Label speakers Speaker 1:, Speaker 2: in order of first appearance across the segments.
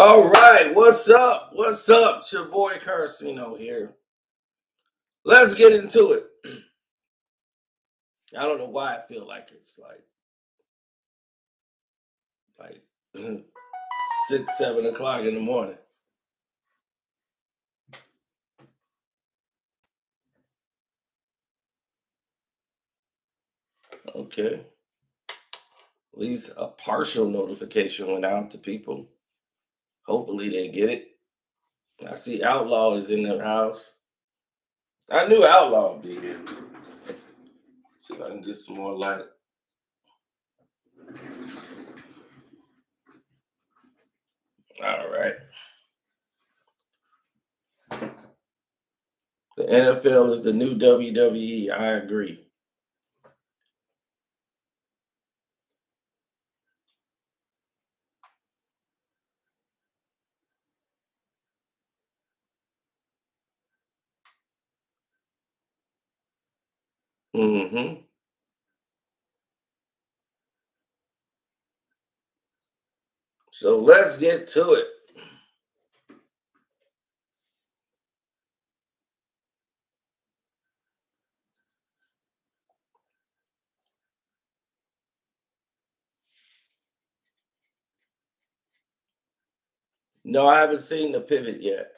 Speaker 1: All right, what's up? What's up? It's your boy Karceno here. Let's get into it. I don't know why I feel like it's like like six, seven o'clock in the morning. Okay. At least a partial notification went out to people. Hopefully they get it. I see Outlaw is in the house. I knew Outlaw would be here. See if I can get some more light. All right. The NFL is the new WWE. I agree. Mm-hmm. So let's get to it. No, I haven't seen the pivot yet.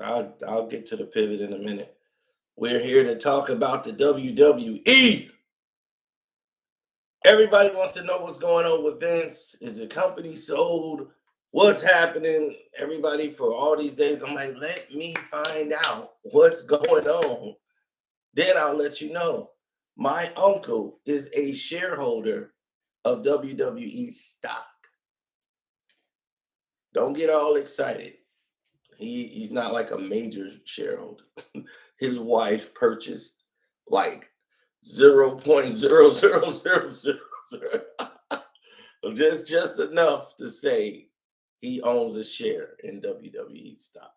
Speaker 1: I'll I'll get to the pivot in a minute. We're here to talk about the WWE. Everybody wants to know what's going on with Vince. Is the company sold? What's happening? Everybody for all these days, I'm like, let me find out what's going on. Then I'll let you know. My uncle is a shareholder of WWE stock. Don't get all excited. He he's not like a major shareholder. His wife purchased like zero point zero zero zero zero zero. just just enough to say he owns a share in WWE stock.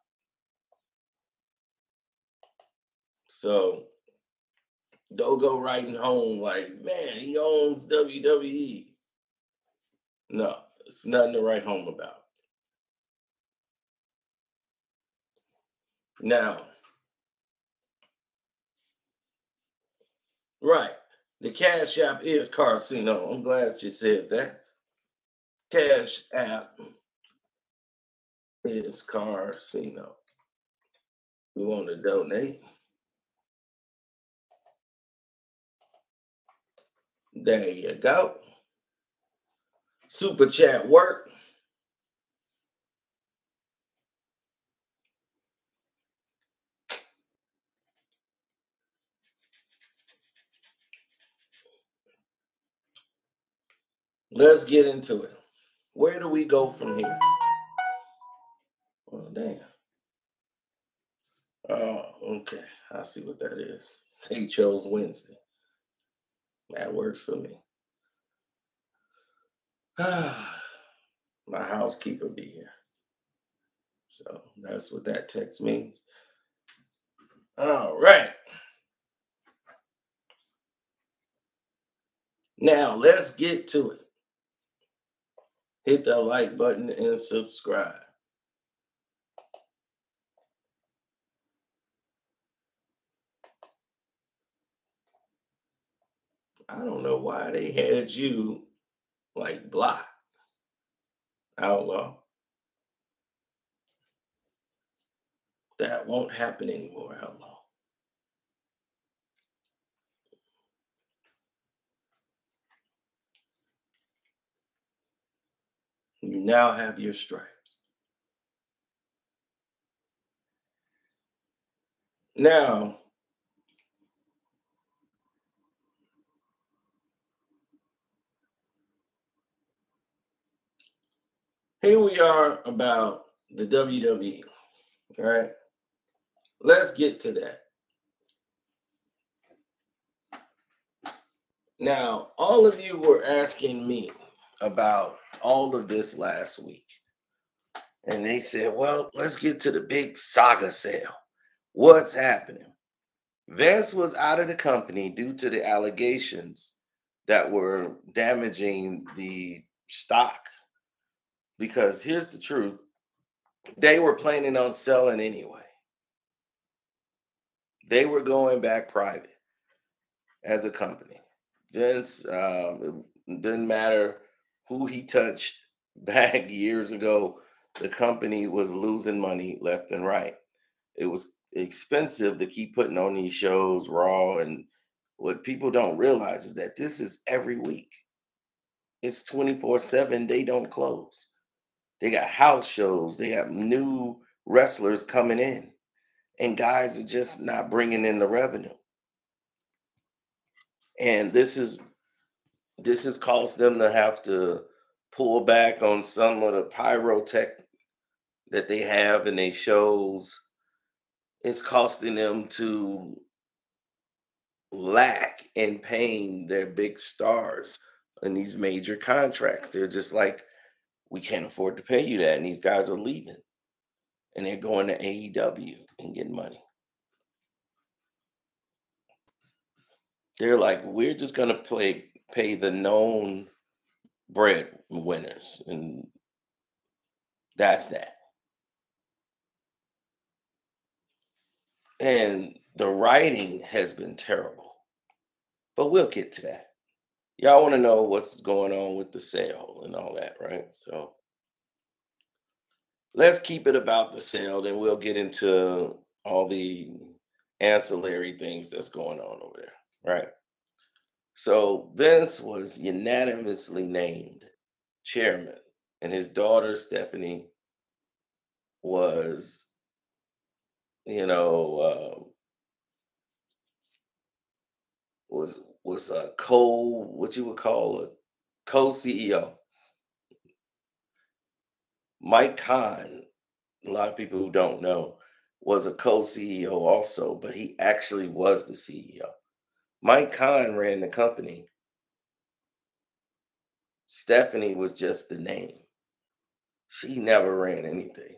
Speaker 1: So don't go writing home like, man, he owns WWE. No, it's nothing to write home about. Now, right, the Cash App is Karceno. I'm glad you said that. Cash App is Karceno. You want to donate? There you go. Super chat work. Let's get into it. Where do we go from here? Well, damn. Oh, okay. I see what that is. They chose Wednesday. That works for me. My housekeeper be here. So that's what that text means. All right. Now let's get to it. Hit that like button and subscribe. I don't know why they had you like blocked. Outlaw. That won't happen anymore, Outlaw. You now have your stripes. Now, here we are about the WWE. All right. Let's get to that. Now, all of you were asking me about all of this last week. And they said, well, let's get to the big saga sale. What's happening? Vince was out of the company due to the allegations that were damaging the stock. Because here's the truth they were planning on selling anyway. They were going back private as a company. Vince, um, it didn't matter who he touched back years ago, the company was losing money left and right. It was expensive to keep putting on these shows, Raw. And what people don't realize is that this is every week. It's 24 7. They don't close. They got house shows, they have new wrestlers coming in, and guys are just not bringing in the revenue. And this is this has caused them to have to pull back on some of the pyrotech that they have in their shows. It's costing them to lack in paying their big stars in these major contracts. They're just like, we can't afford to pay you that. And these guys are leaving and they're going to AEW and getting money. They're like, we're just going to play pay the known bread winners, and that's that. And the writing has been terrible, but we'll get to that y'all want to know what's going on with the sale and all that, right? So let's keep it about the sale, then we'll get into all the ancillary things that's going on over there, right? So Vince was unanimously named chairman, and his daughter Stephanie was, you know, um, was was a co what you would call a co-CEO. Mike Khan, a lot of people who don't know, was a co-CEO also, but he actually was the CEO. Mike Khan ran the company. Stephanie was just the name. She never ran anything.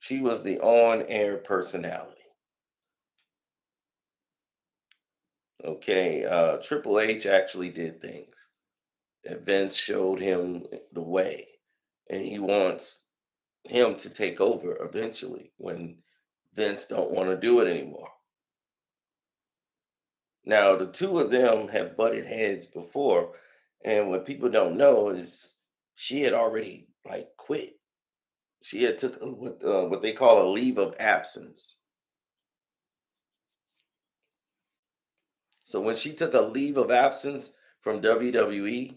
Speaker 1: She was the on-air personality. Okay, uh, Triple H actually did things that Vince showed him the way, and he wants him to take over eventually when Vince don't want to do it anymore. Now, the two of them have butted heads before, and what people don't know is she had already like quit. She had took what uh, what they call a leave of absence. So when she took a leave of absence from WWE,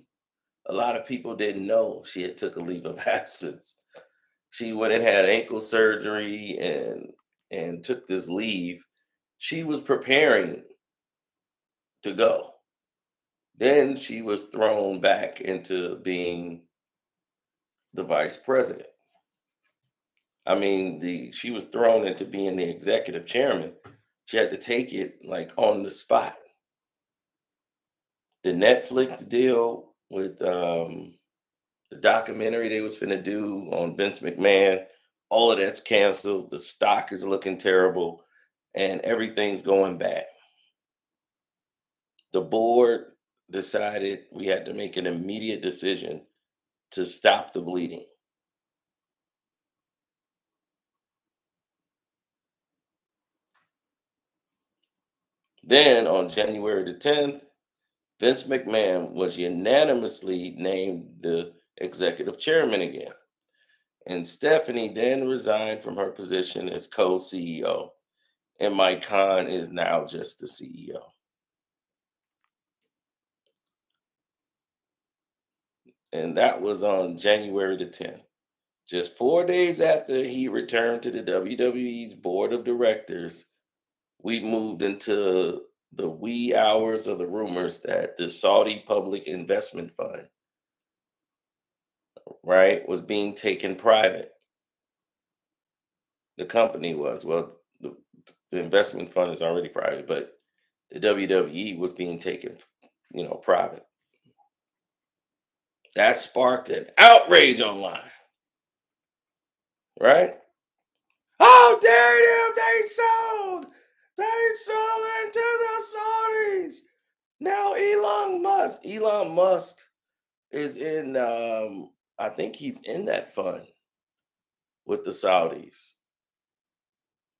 Speaker 1: a lot of people didn't know she had took a leave of absence. She went and had ankle surgery and and took this leave. She was preparing to go. Then she was thrown back into being the vice president. I mean, the she was thrown into being the executive chairman. She had to take it like on the spot the Netflix deal with um, the documentary they was finna do on Vince McMahon, all of that's canceled. The stock is looking terrible, and everything's going bad. The board decided we had to make an immediate decision to stop the bleeding. Then on January the 10th, Vince McMahon was unanimously named the executive chairman again. And Stephanie then resigned from her position as co CEO. And Mike Khan is now just the CEO. And that was on January the 10th. Just four days after he returned to the WWE's board of directors, we moved into the wee hours of the rumors that the Saudi Public Investment Fund, right, was being taken private. The company was, well, the, the investment fund is already private, but the WWE was being taken, you know, private. That sparked an outrage online. Right? How dare them? They sold they sold it to the Saudis. Now Elon Musk, Elon Musk is in um, I think he's in that fund. with the Saudis.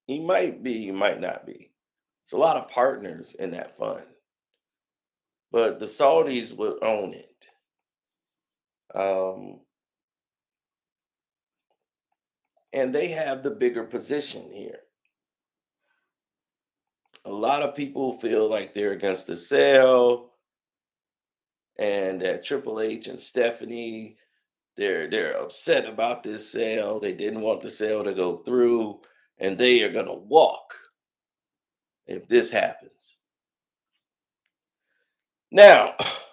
Speaker 1: He might be, he might not be. It's a lot of partners in that fund. But the Saudis would own it. Um, and they have the bigger position here. A lot of people feel like they're against the sale and that Triple H and Stephanie they're they're upset about this sale. They didn't want the sale to go through and they are going to walk if this happens. Now,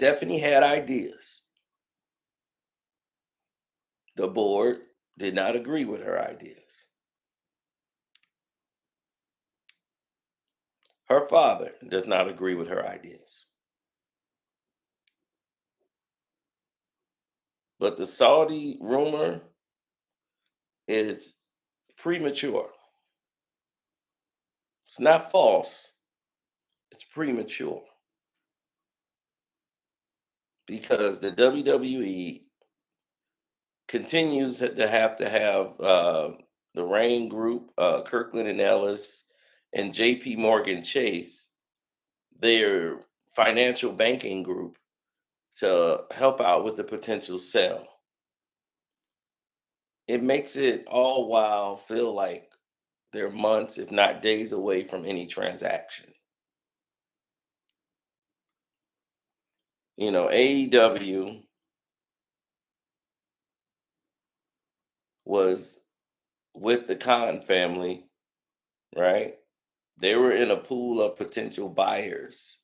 Speaker 1: Stephanie had ideas. The board did not agree with her ideas. Her father does not agree with her ideas. But the Saudi rumor is premature. It's not false, it's premature. Because the WWE continues to have to have uh, the Raine Group, uh, Kirkland and Ellis, and JP Morgan Chase, their financial banking group, to help out with the potential sale. It makes it all while feel like they're months, if not days away from any transaction. You know, AEW was with the Khan family, right? They were in a pool of potential buyers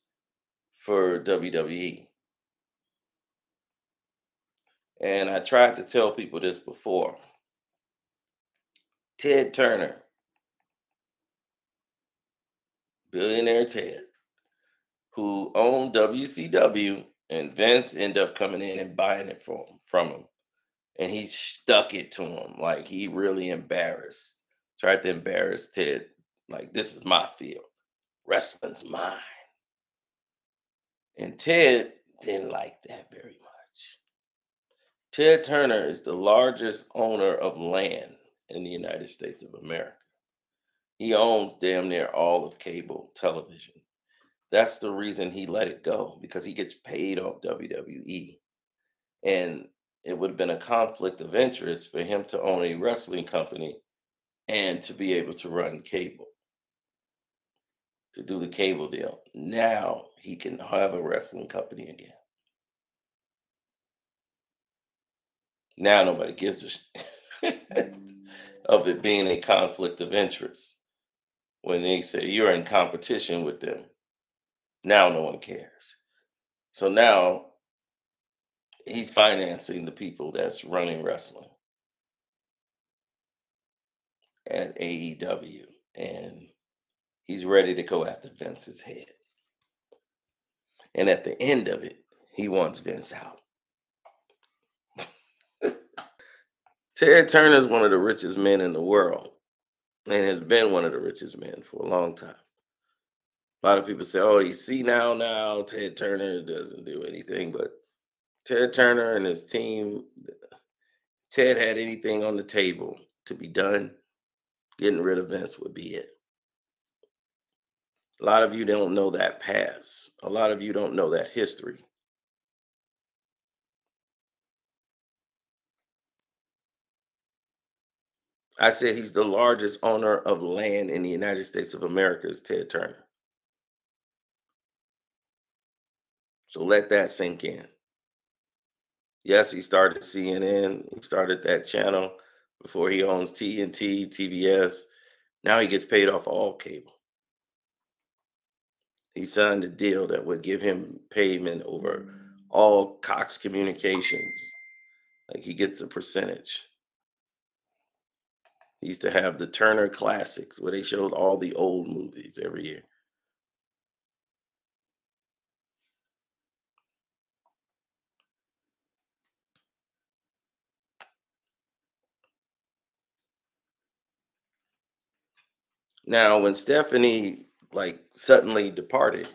Speaker 1: for WWE. And I tried to tell people this before. Ted Turner, billionaire Ted, who owned WCW, and Vince ended up coming in and buying it from from him. And he stuck it to him like he really embarrassed, tried to embarrass Ted. Like, this is my field. Wrestling's mine. And Ted didn't like that very much. Ted Turner is the largest owner of land in the United States of America. He owns damn near all of cable television. That's the reason he let it go because he gets paid off WWE. And it would have been a conflict of interest for him to own a wrestling company and to be able to run cable, to do the cable deal. Now he can have a wrestling company again. Now nobody gives a shit of it being a conflict of interest. When they say you're in competition with them, now no one cares. So now he's financing the people that's running wrestling at AEW. And he's ready to go after Vince's head. And at the end of it, he wants Vince out. Ted Turner is one of the richest men in the world and has been one of the richest men for a long time. A lot of people say, oh, you see now, now. Ted Turner doesn't do anything. But Ted Turner and his team, Ted had anything on the table to be done, getting rid of Vince would be it. A lot of you don't know that past. A lot of you don't know that history. I said he's the largest owner of land in the United States of America is Ted Turner. So let that sink in. Yes, he started CNN. He started that channel before he owns TNT, TBS. Now he gets paid off all cable. He signed a deal that would give him payment over all Cox Communications. Like he gets a percentage. He used to have the Turner Classics where they showed all the old movies every year. Now, when Stephanie like suddenly departed,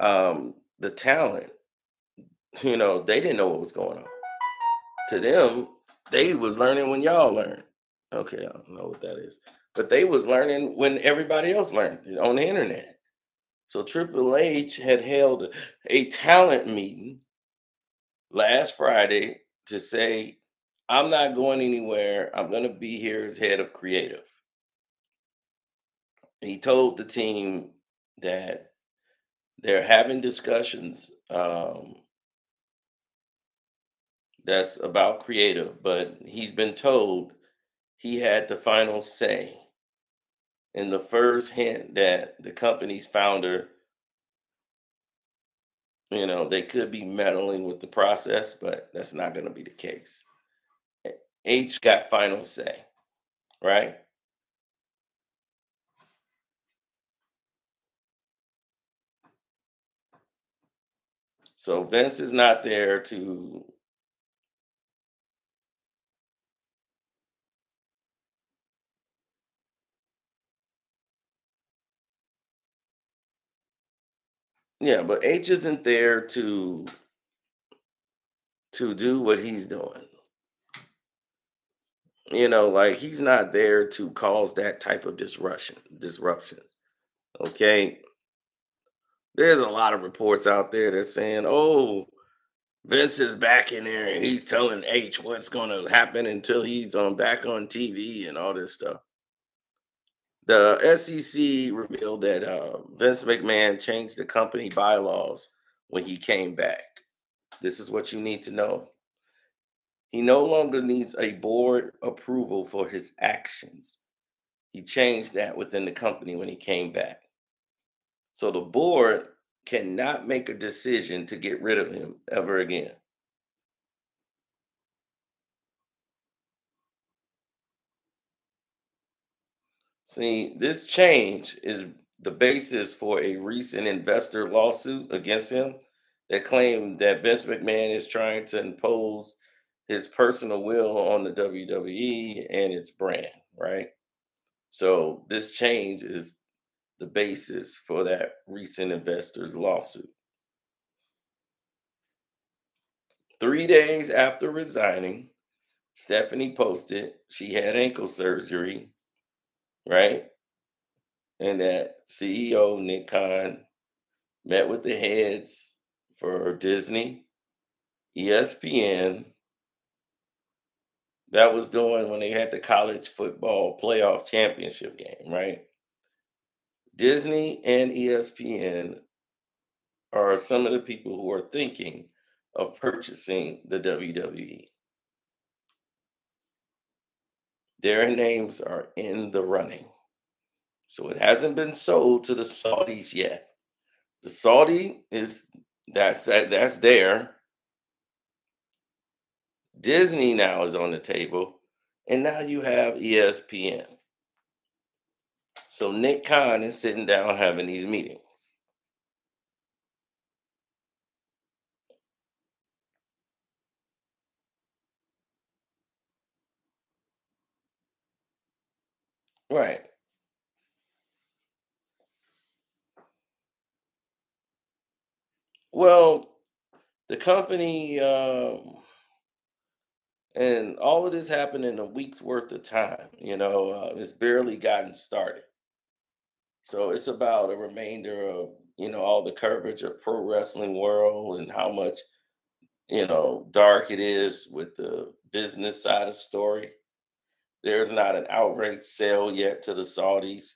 Speaker 1: um, the talent you know, they didn't know what was going on. To them, they was learning when y'all learned. Okay, I don't know what that is. But they was learning when everybody else learned on the internet. So Triple H had held a talent meeting last Friday to say, I'm not going anywhere. I'm going to be here as head of creative. He told the team that they're having discussions um, that's about creative, but he's been told he had the final say. And the first hint that the company's founder, you know, they could be meddling with the process, but that's not going to be the case. H got final say, right? So Vince is not there to Yeah, but H isn't there to to do what he's doing. You know, like he's not there to cause that type of disruption disruptions. Okay. There's a lot of reports out there that's saying, oh, Vince is back in there and he's telling H what's gonna happen until he's on back on TV and all this stuff. The SEC revealed that uh, Vince McMahon changed the company bylaws when he came back. This is what you need to know. He no longer needs a board approval for his actions. He changed that within the company when he came back. So the board cannot make a decision to get rid of him ever again. See, this change is the basis for a recent investor lawsuit against him that claimed that Vince McMahon is trying to impose his personal will on the WWE and its brand, right? So this change is the basis for that recent investors lawsuit. Three days after resigning, Stephanie posted she had ankle surgery right? And that CEO Nick Khan met with the heads for Disney, ESPN. That was doing when they had the college football playoff championship game, right? Disney and ESPN are some of the people who are thinking of purchasing the WWE. Their names are in the running. So it hasn't been sold to the Saudis yet. The Saudi is that's that's there. Disney now is on the table, and now you have ESPN. So Nick Khan is sitting down having these meetings. Right. Well, the company um, and all of this happened in a week's worth of time. You know, uh, it's barely gotten started. So it's about a remainder of you know all the coverage of pro wrestling world and how much you know dark it is with the business side of story. There's not an outright sale yet to the Saudis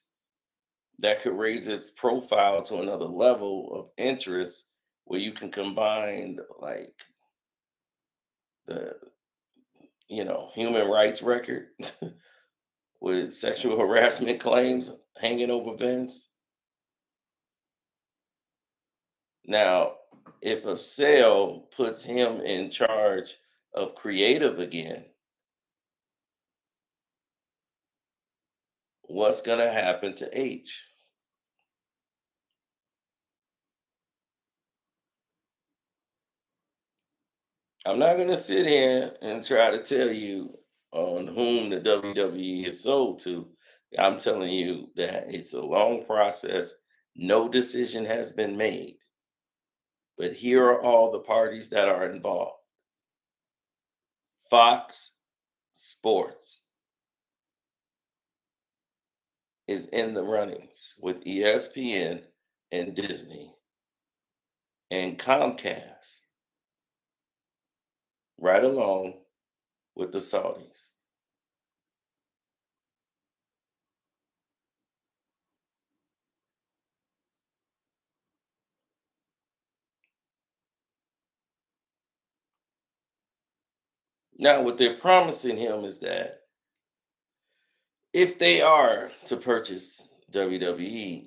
Speaker 1: that could raise its profile to another level of interest where you can combine like the you know human rights record with sexual harassment claims hanging over Vince. Now, if a sale puts him in charge of creative again, what's going to happen to H? I'm not going to sit here and try to tell you on whom the WWE is sold to. I'm telling you that it's a long process. No decision has been made. But here are all the parties that are involved Fox Sports is in the runnings with ESPN and Disney and Comcast right along with the Saudis. Now, what they're promising him is that if they are to purchase WWE,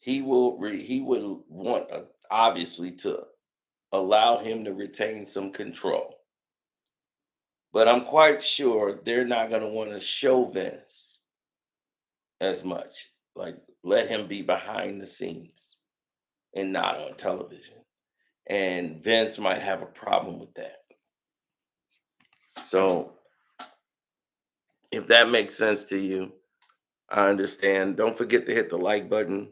Speaker 1: he will re, he would want uh, obviously to allow him to retain some control. But I'm quite sure they're not going to want to show Vince as much. Like let him be behind the scenes and not on television. And Vince might have a problem with that. So if that makes sense to you, I understand. Don't forget to hit the like button,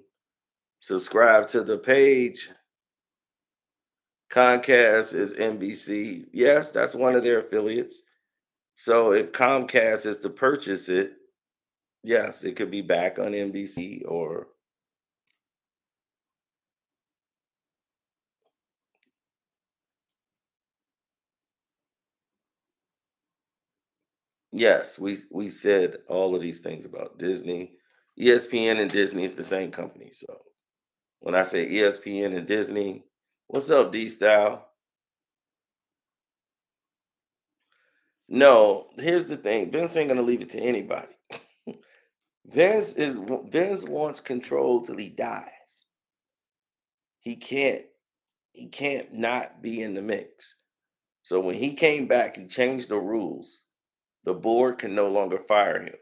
Speaker 1: subscribe to the page. Comcast is NBC. Yes, that's one of their affiliates. So if Comcast is to purchase it, yes, it could be back on NBC or Yes, we we said all of these things about Disney. ESPN and Disney is the same company. So when I say ESPN and Disney, what's up, D Style? No, here's the thing. Vince ain't gonna leave it to anybody. Vince is Vince wants control till he dies. He can't he can't not be in the mix. So when he came back, he changed the rules the board can no longer fire him.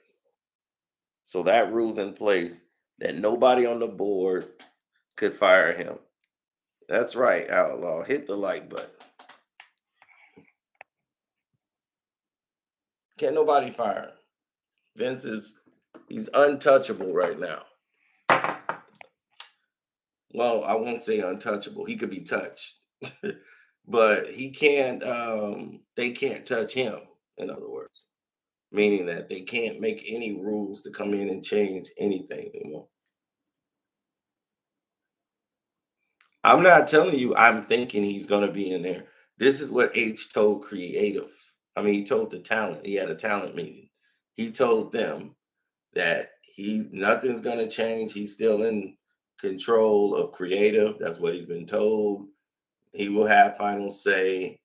Speaker 1: So that rule's in place that nobody on the board could fire him. That's right, outlaw. Hit the like button. Can't nobody fire him. Vince is he's untouchable right now. Well, I won't say untouchable. He could be touched. but he can't um they can't touch him, in other words meaning that they can't make any rules to come in and change anything anymore. I'm not telling you I'm thinking he's going to be in there. This is what H told creative. I mean, he told the talent. He had a talent meeting. He told them that he's nothing's going to change. He's still in control of creative. That's what he's been told. He will have final say.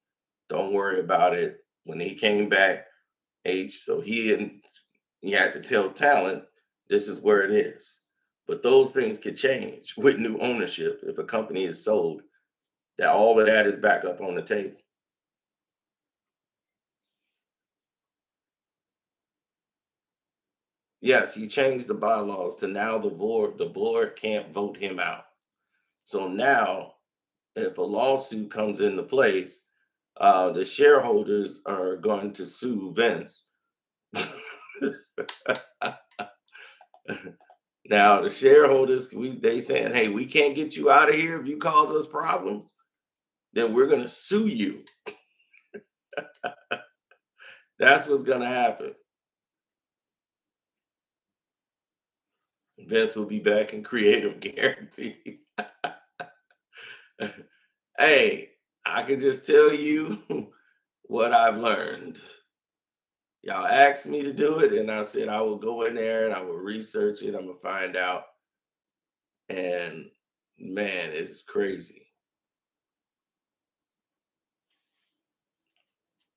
Speaker 1: Don't worry about it. When he came back, H. So he and he had to tell talent this is where it is. But those things could change with new ownership if a company is sold. That all of that is back up on the table. Yes, he changed the bylaws to now the board the board can't vote him out. So now, if a lawsuit comes into place, uh, the shareholders are going to sue Vince. now the shareholders, we they saying, hey, we can't get you out of here if you cause us problems, then we're gonna sue you. That's what's gonna happen. Vince will be back in creative guarantee. hey, I can just tell you what I've learned. Y'all asked me to do it, and I said I will go in there and I will research it. I'm gonna find out. And man, it's crazy.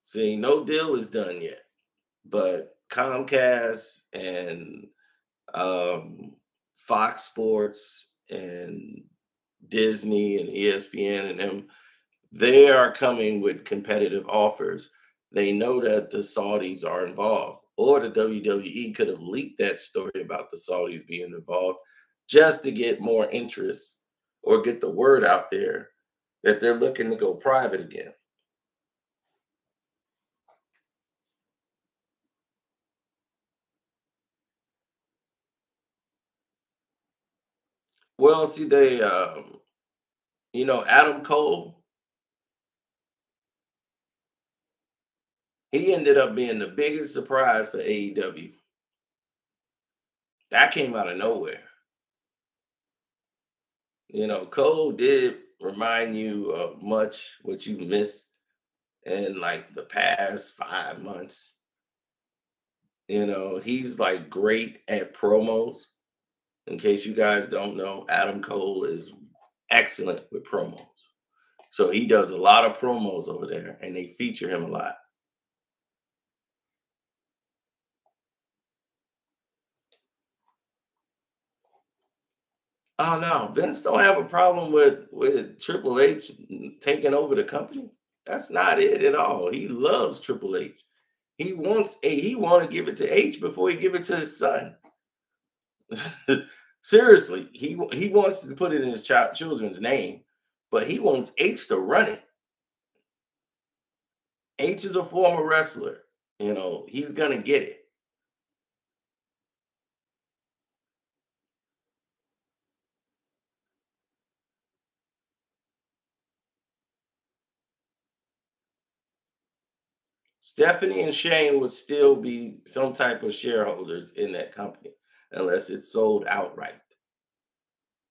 Speaker 1: See, no deal is done yet, but Comcast and um, Fox Sports and Disney and ESPN and them they are coming with competitive offers. They know that the Saudis are involved, or the WWE could have leaked that story about the Saudis being involved just to get more interest or get the word out there that they're looking to go private again. Well, see, they um, you know, Adam Cole, he ended up being the biggest surprise for AEW. That came out of nowhere. You know, Cole did remind you of much what you've missed in like the past five months. You know, he's like great at promos. In case you guys don't know, Adam Cole is excellent with promos. So he does a lot of promos over there and they feature him a lot. Uh, oh no, Vince don't have a problem with with Triple H taking over the company. That's not it at all. He loves Triple H. He wants a he want to give it to H before he give it to his son. Seriously, he he wants to put it in his child children's name, but he wants H to run it. H is a former wrestler. You know, he's gonna get it. Stephanie and Shane would still be some type of shareholders in that company unless it's sold outright.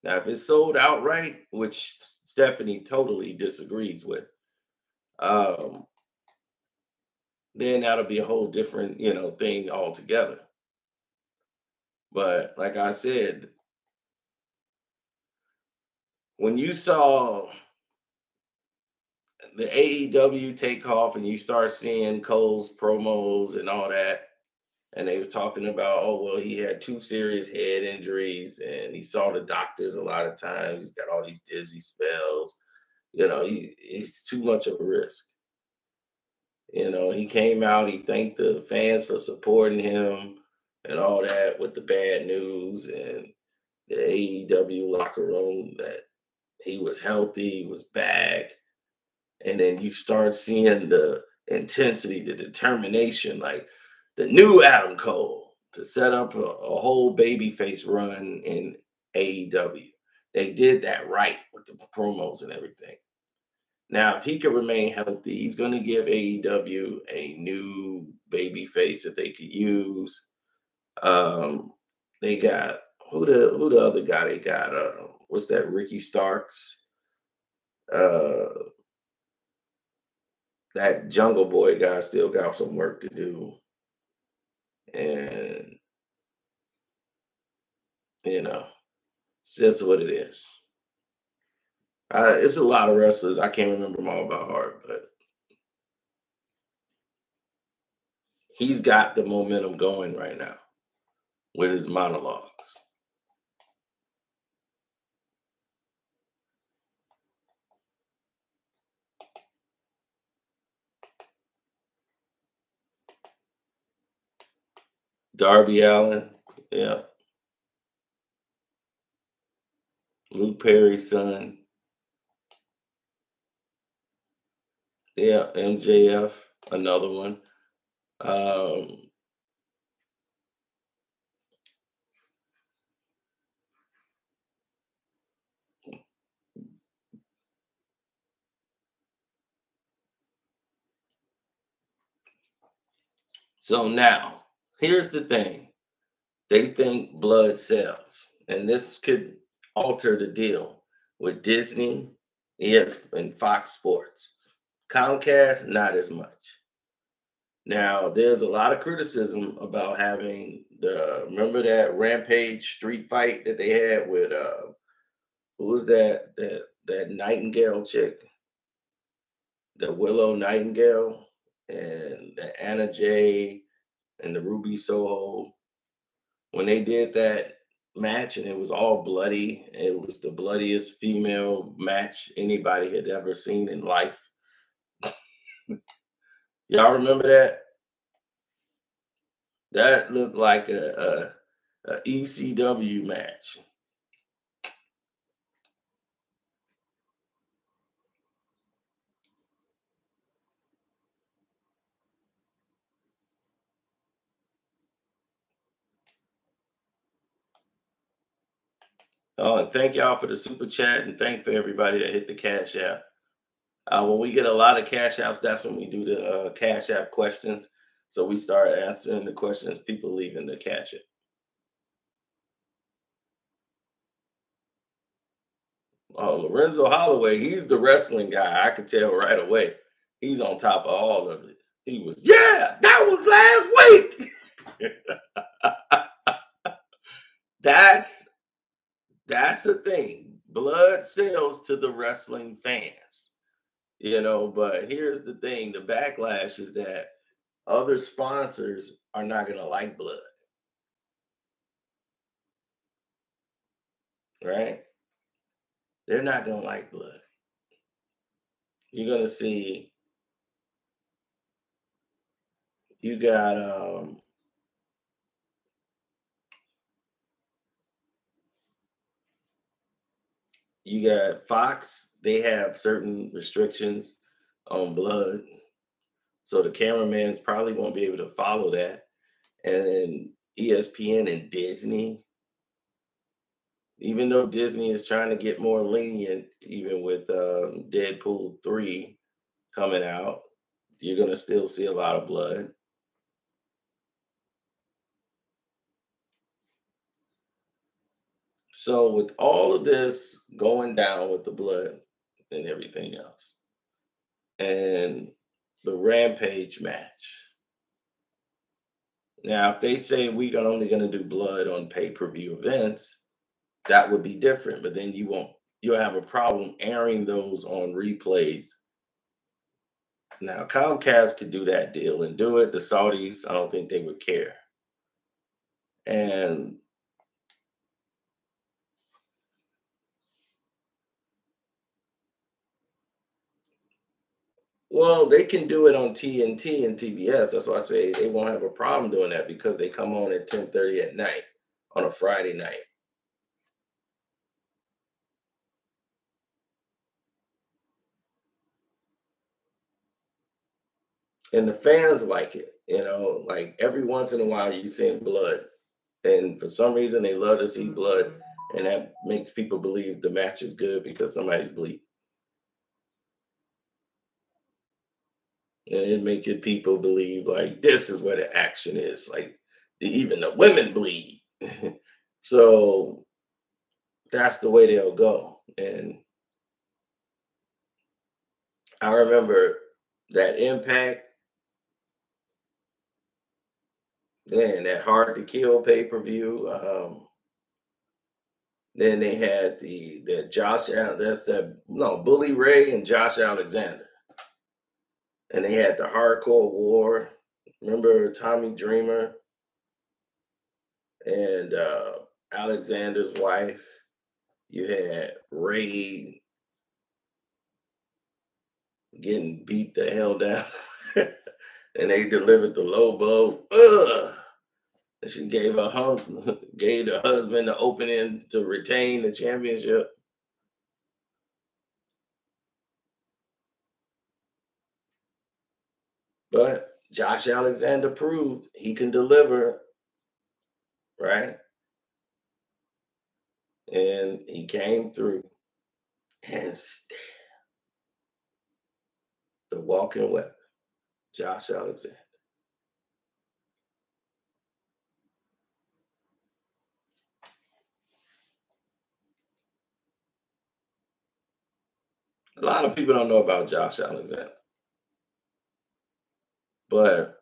Speaker 1: Now, if it's sold outright, which Stephanie totally disagrees with, um, then that'll be a whole different, you know, thing altogether. But like I said, when you saw the AEW take off and you start seeing Cole's promos and all that, and they was talking about, oh well, he had two serious head injuries and he saw the doctors a lot of times. He's got all these dizzy spells. You know, he, he's too much of a risk. You know, he came out, he thanked the fans for supporting him and all that with the bad news and the AEW locker room that he was healthy, he was back and then you start seeing the intensity, the determination, like the new Adam Cole to set up a, a whole babyface run in AEW. They did that right with the promos and everything. Now, if he can remain healthy, he's going to give AEW a new babyface that they could use. Um, they got who the who the other guy they got? Uh, what's that? Ricky Starks. Uh, that Jungle Boy guy still got some work to do. And, you know, it's just what it is. Uh, it's a lot of wrestlers. I can't remember them all by heart, but he's got the momentum going right now with his monologues. Darby Allin. yeah. Luke Perry's son. Yeah, MJF, another one. Um, so now Here's the thing they think blood sells, and this could alter the deal with Disney, yes, and Fox Sports. Comcast, not as much. Now, there's a lot of criticism about having the remember that Rampage street fight that they had with uh who was that that that Nightingale chick, the Willow Nightingale, and the Anna Jay and the Ruby Soho, when they did that match and it was all bloody, it was the bloodiest female match anybody had ever seen in life. Y'all remember that? That looked like a, a, a ECW match. Oh, and thank y'all for the super chat and thank for everybody that hit the cash app. Uh, when we get a lot of cash apps, that's when we do the uh, cash app questions. So we start answering the questions people leave in the cash app. Oh, Lorenzo Holloway, he's the wrestling guy. I could tell right away. He's on top of all of it. He was, yeah, that was last week. that's that's the thing. Blood sells to the wrestling fans. You know, but here's the thing: the backlash is that other sponsors are not gonna like blood. Right? They're not gonna like blood. You're gonna see you got um you got Fox, they have certain restrictions on blood. So the cameramans probably won't be able to follow that. And ESPN and Disney, even though Disney is trying to get more lenient, even with um, Deadpool 3 coming out, you're going to still see a lot of blood. So, with all of this going down with the blood and everything else, and the Rampage match. Now, if they say we are only going to do blood on pay per view events, that would be different. But then you won't, you'll have a problem airing those on replays. Now, Comcast could do that deal and do it. The Saudis, I don't think they would care. And Well, they can do it on TNT and TBS. That's why I say they won't have a problem doing that because they come on at 10:30 at night on a Friday night. And the fans like it, you know, like every once in a while you see blood. And for some reason they love to see blood. And that makes people believe the match is good because somebody's bleeding. And it making people believe like this is where the action is like even the women bleed. So that's the way they'll go and i remember that impact. Then that hard to kill pay-per-view um then they had the the josh that's the no bully ray and josh alexander and they had the hardcore war. Remember Tommy Dreamer and uh, Alexander's wife. You had Ray getting beat the hell down, and they delivered the low blow. Ugh. And she gave her hum- gave her husband the opening to retain the championship. But Josh Alexander proved he can deliver, right? And he came through and still the walking weapon, Josh Alexander. A lot of people don't know about Josh Alexander. But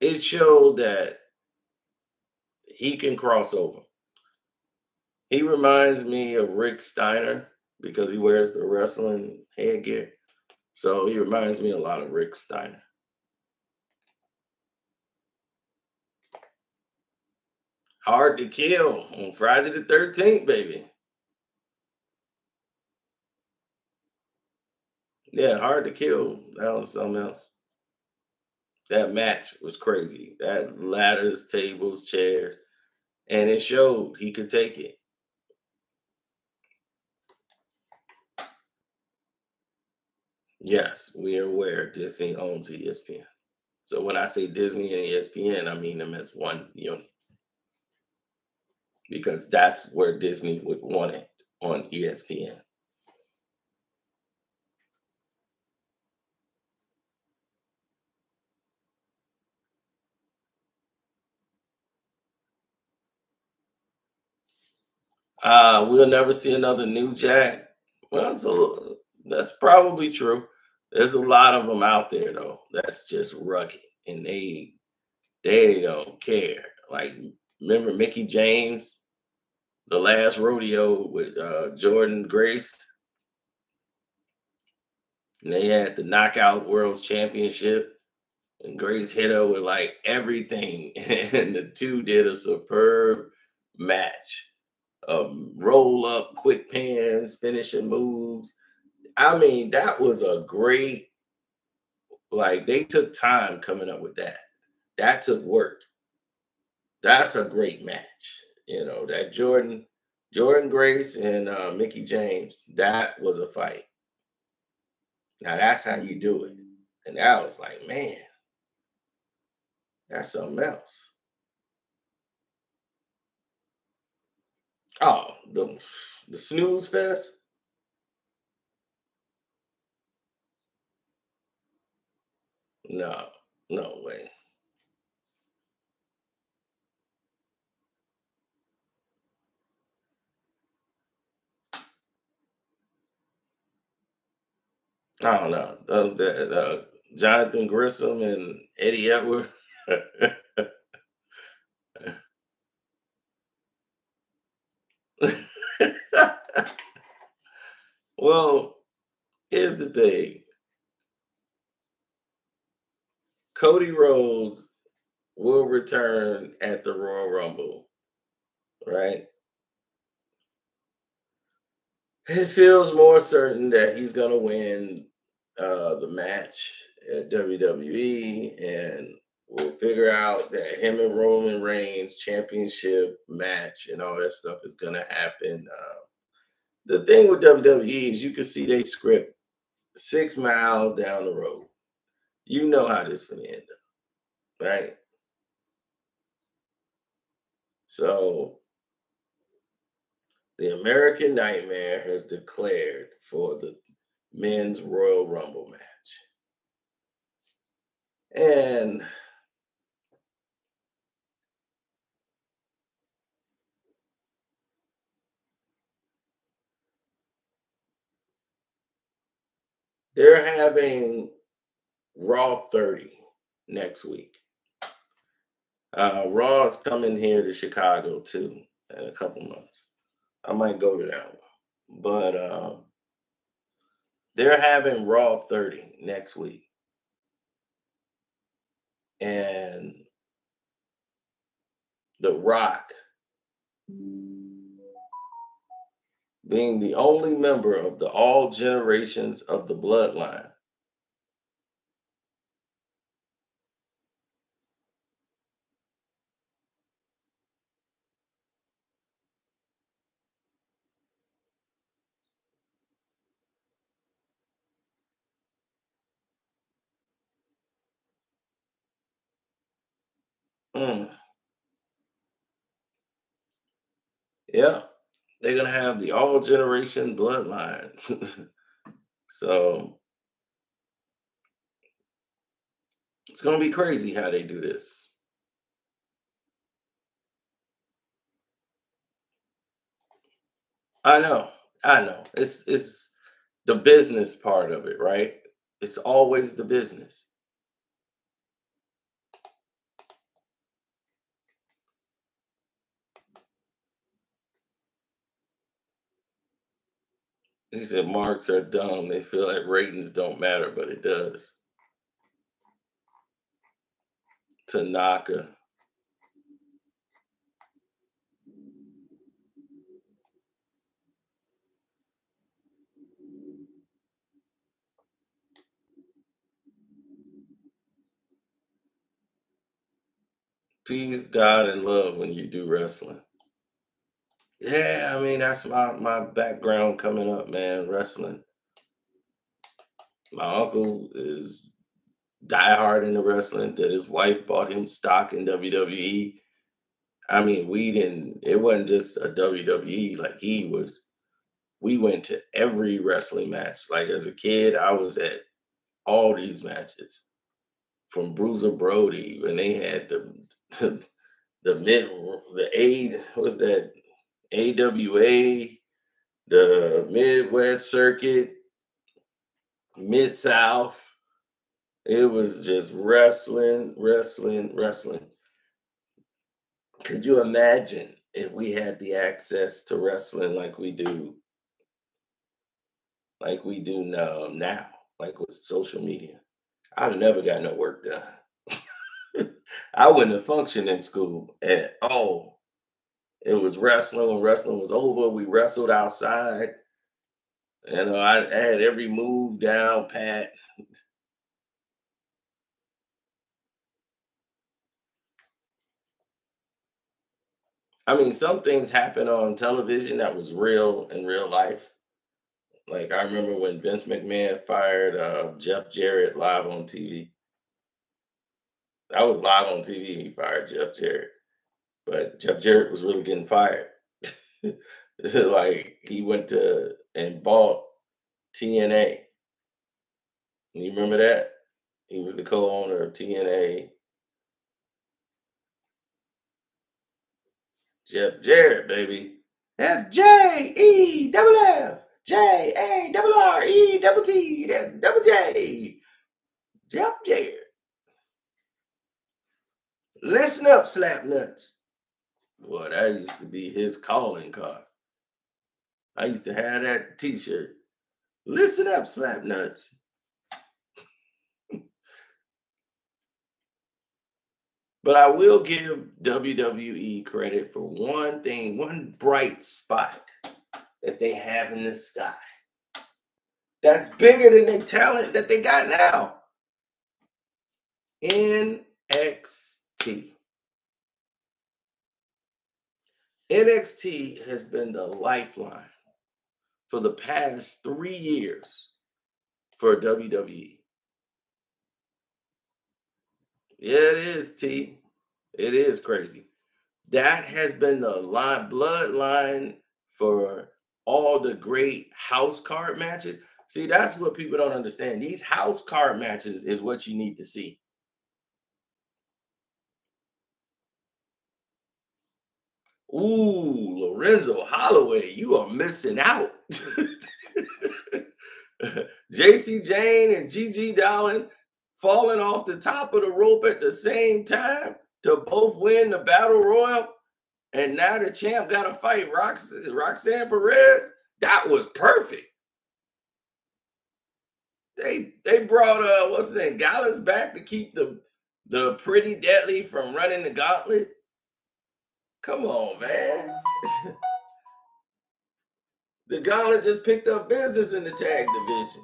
Speaker 1: it showed that he can cross over. He reminds me of Rick Steiner because he wears the wrestling headgear. So he reminds me a lot of Rick Steiner. Hard to kill on Friday the 13th, baby. Yeah, hard to kill. That was something else. That match was crazy. That ladders, tables, chairs, and it showed he could take it. Yes, we are aware Disney owns ESPN. So when I say Disney and ESPN, I mean them as one unit. Because that's where Disney would want it on ESPN. Uh, we'll never see another New Jack. Well, so that's probably true. There's a lot of them out there though. That's just rugged, and they they don't care. Like remember Mickie James, the last rodeo with uh, Jordynne Grace. And they had the knockout world championship, and Grace hit her with like everything, and the two did a superb match um, roll up, quick pans, finishing moves. I mean, that was a great, like, they took time coming up with that. That took work. That's a great match. You know, that Jordan, Jordynne Grace and uh, Mickie James, that was a fight. Now, that's how you do it. And that was like, man, that's something else. Oh, the the snooze fest. No, no way. I don't know. Those that uh, Jonathan Gresham and Eddie Edward. well, here's the thing. Cody Rhodes will return at the Royal Rumble, right? It feels more certain that he's going to win uh, the match at WWE, and we'll figure out that him and Roman Reigns championship match and all that stuff is going to happen. Uh, the thing with WWE is you can see they script six miles down the road. You know how this going to end up, right? So the American Nightmare has declared for the men's Royal Rumble match. And They're having Raw 30 next week. Uh, Raw is coming here to Chicago too in a couple months. I might go to that one. But um, they're having Raw 30 next week. And The Rock being the only member of the all generations of the bloodline. Mm. Yeah they're gonna have the all generation bloodlines. so it's gonna be crazy how they do this. I know, I know. It's it's the business part of it, right? It's always the business. He said marks are dumb. They feel like ratings don't matter, but it does. Tanaka. Please God, and love when you do wrestling. Yeah, I mean that's my my background coming up, man. Wrestling. My uncle is diehard into wrestling that his wife bought him stock in WWE. I mean, we didn't, it wasn't just a WWE, like he was, we went to every wrestling match. Like as a kid, I was at all these matches from Bruiser Brody when they had the, the, the mid, the A, was that AWA, the Midwest Circuit, Mid South. It was just wrestling, wrestling, wrestling. Could you imagine if we had the access to wrestling like we do, like we do now, now like with social media? I'd never got no work done. I wouldn't have functioned in school at all. It was wrestling. When wrestling was over, we wrestled outside. You know, I, I had every move down pat. I mean, some things happen on television that was real in real life. Like I remember when Vince McMahon fired uh, Jeff Jarrett live on TV. That was live on TV. He fired Jeff Jarrett, but Jeff Jarrett was really getting fired. like he went to and bought TNA. You remember that? He was the co-owner of TNA. Jeff Jarrett, baby. That's J E double F J A double R E double T. That's double J. Jeff Jarrett. Listen up, slap nuts. Boy, that used to be his calling card. I used to have that t-shirt. Listen up, slap nuts. but I will give WWE credit for one thing, one bright spot that they have in the sky. That's bigger than the talent that they got now. NXT. NXT has been the lifeline for the past three years for WWE. Yeah, it is, T. It is crazy. That has been the line, bloodline for all the great house card matches. See, that's what people don't understand. These house card matches is what you need to see. Ooh, Lorenzo Holloway, you are missing out. Jacy Jayne and Gigi Dolan falling off the top of the rope at the same time to both win the battle royal. And now the champ got to fight Rox- Roxanne Perez. That was perfect. They they brought uh what's the name Gallus back to keep the the pretty deadly from running the gauntlet. Come on, man. the Gauntlet just picked up business in the tag division.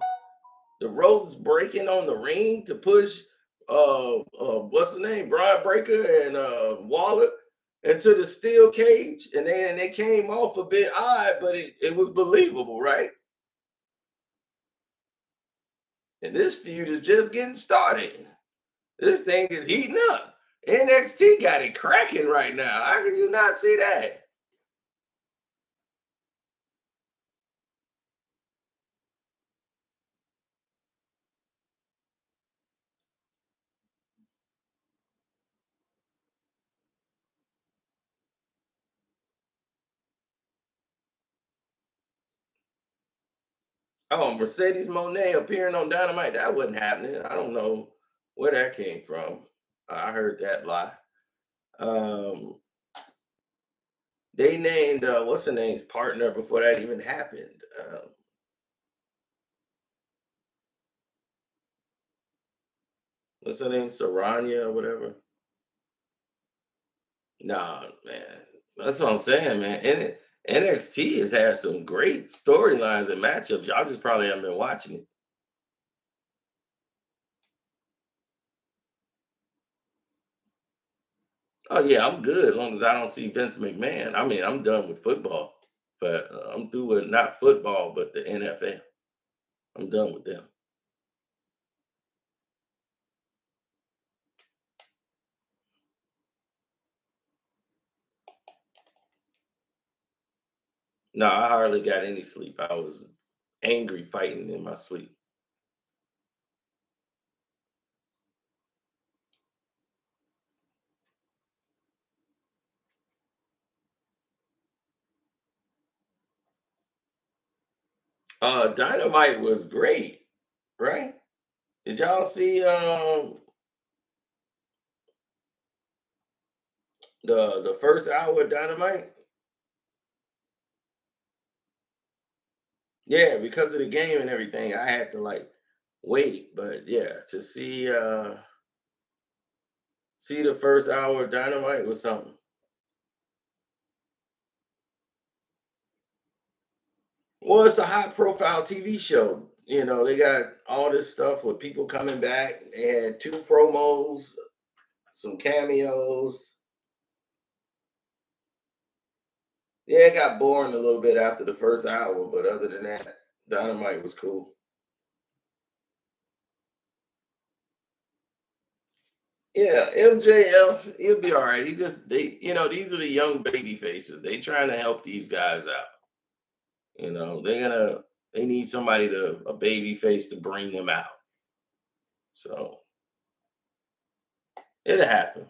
Speaker 1: The ropes breaking on the ring to push uh, uh what's the name? Bron Breakker and uh Waller into the steel cage. And then they came off a bit odd, but it, it was believable, right? And this feud is just getting started. This thing is heating up. NXT got it cracking right now. How can you not see that? Oh, Mercedes Moné appearing on Dynamite. That wasn't happening. I don't know where that came from. I heard that lie. Um, they named uh, what's the name's partner before that even happened. Um, what's her name? Saranya or whatever. Nah, man. That's what I'm saying, man. And NXT has had some great storylines and matchups. Y'all just probably haven't been watching it. Oh yeah, I'm good as long as I don't see Vince McMahon. I mean, I'm done with football, but uh, I'm through with not football, but the NFL. I'm done with them. No, I hardly got any sleep. I was angry fighting in my sleep. Uh Dynamite was great, right? Did y'all see um the the first hour of Dynamite? Yeah, because of the game and everything, I had to like wait. But yeah, to see uh see the first hour of Dynamite was something. Well, it's a high profile TV show. You know, they got all this stuff with people coming back. They had two promos, some cameos. Yeah, it got boring a little bit after the first hour, but other than that, Dynamite was cool. Yeah, MJF, he'll be all right. He just they, you know, these are the young baby faces. They trying to help these guys out. You know, they're gonna they need somebody to a baby face to bring them out. So it'll happen.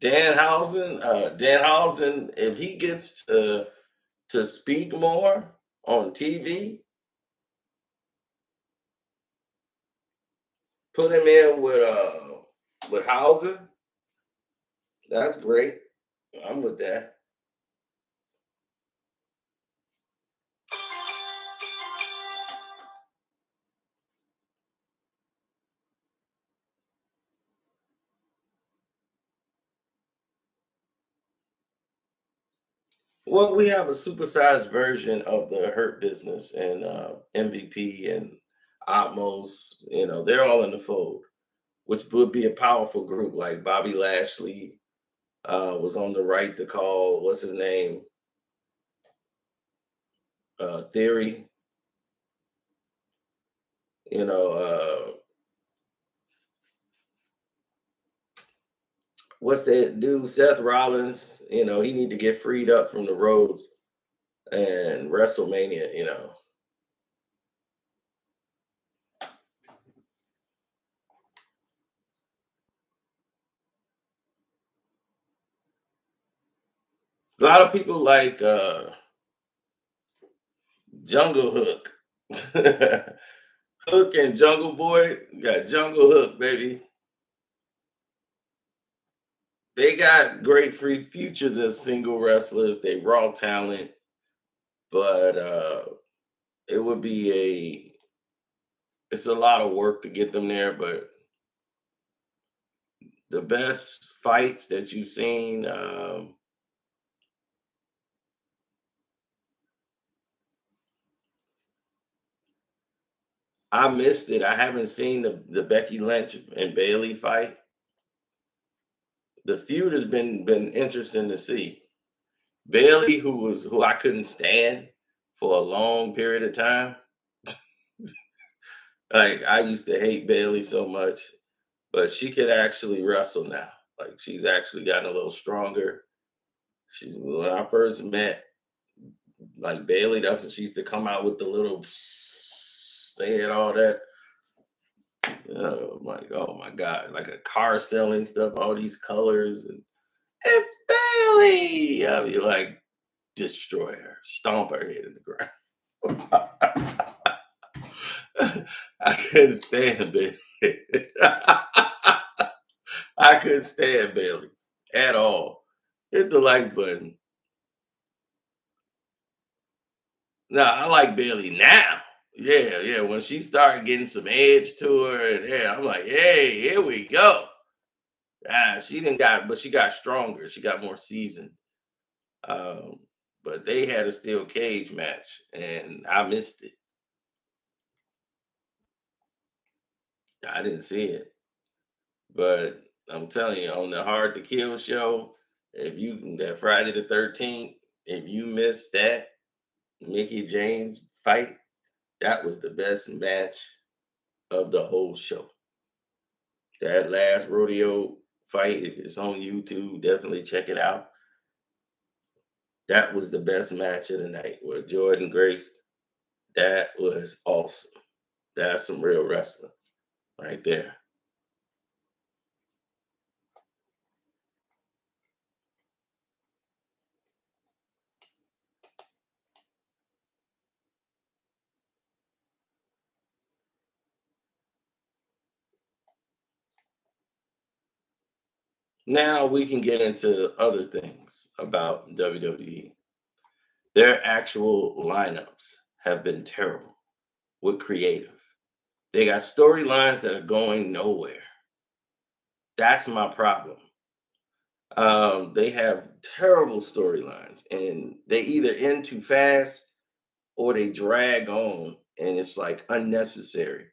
Speaker 1: Danhausen, uh Danhausen, if he gets to to speak more on TV, put him in with uh with Hauser. That's great. I'm with that. Well, we have a supersized version of the Hurt Business and uh, MVP and Omos. You know, they're all in the fold, which would be a powerful group. Like Bobby Lashley uh, was on the right to call. What's his name? Uh, Theory. You know, what's that dude Seth Rollins? You know, he need to get freed up from the roads and WrestleMania. You know, a lot of people like uh, Jungle Hook. Hook and Jungle Boy you got Jungle Hook, baby they got great free futures as single wrestlers. They raw talent, but uh it would be a it's a lot of work to get them there, but the best fights that you've seen um I missed it. I haven't seen the, the Becky Lynch and Bayley fight the feud has been been interesting to see. Bayley, who was who I couldn't stand for a long period of time. like I used to hate Bayley so much, but she could actually wrestle now. Like she's actually gotten a little stronger. She's when I first met, like Bayley, that's when she used to come out with the little had all that Oh my, oh my God! Like a car selling stuff, all these colors, and it's Bayley. I'll be like, destroy her, stomp her head in the ground. I couldn't stand Bayley. I couldn't stand Bayley at all. Hit the like button. Now I like Bayley now. Yeah, yeah. When she started getting some edge to her, and yeah, I'm like, hey, here we go. Ah, she didn't got, but she got stronger. She got more seasoned. Um, but they had a steel cage match, and I missed it. I didn't see it, but I'm telling you, on the Hard to Kill show, if you that Friday the 13th, if you missed that, Mickie James fight, that was the best match of the whole show. That last rodeo fight is on YouTube. Definitely check it out. That was the best match of the night with Jordynne Grace. That was awesome. That's some real wrestling right there. Now we can get into other things about WWE. Their actual lineups have been terrible with creative. They got storylines that are going nowhere. That's my problem. Um, they have terrible storylines and they either end too fast or they drag on and it's like unnecessary.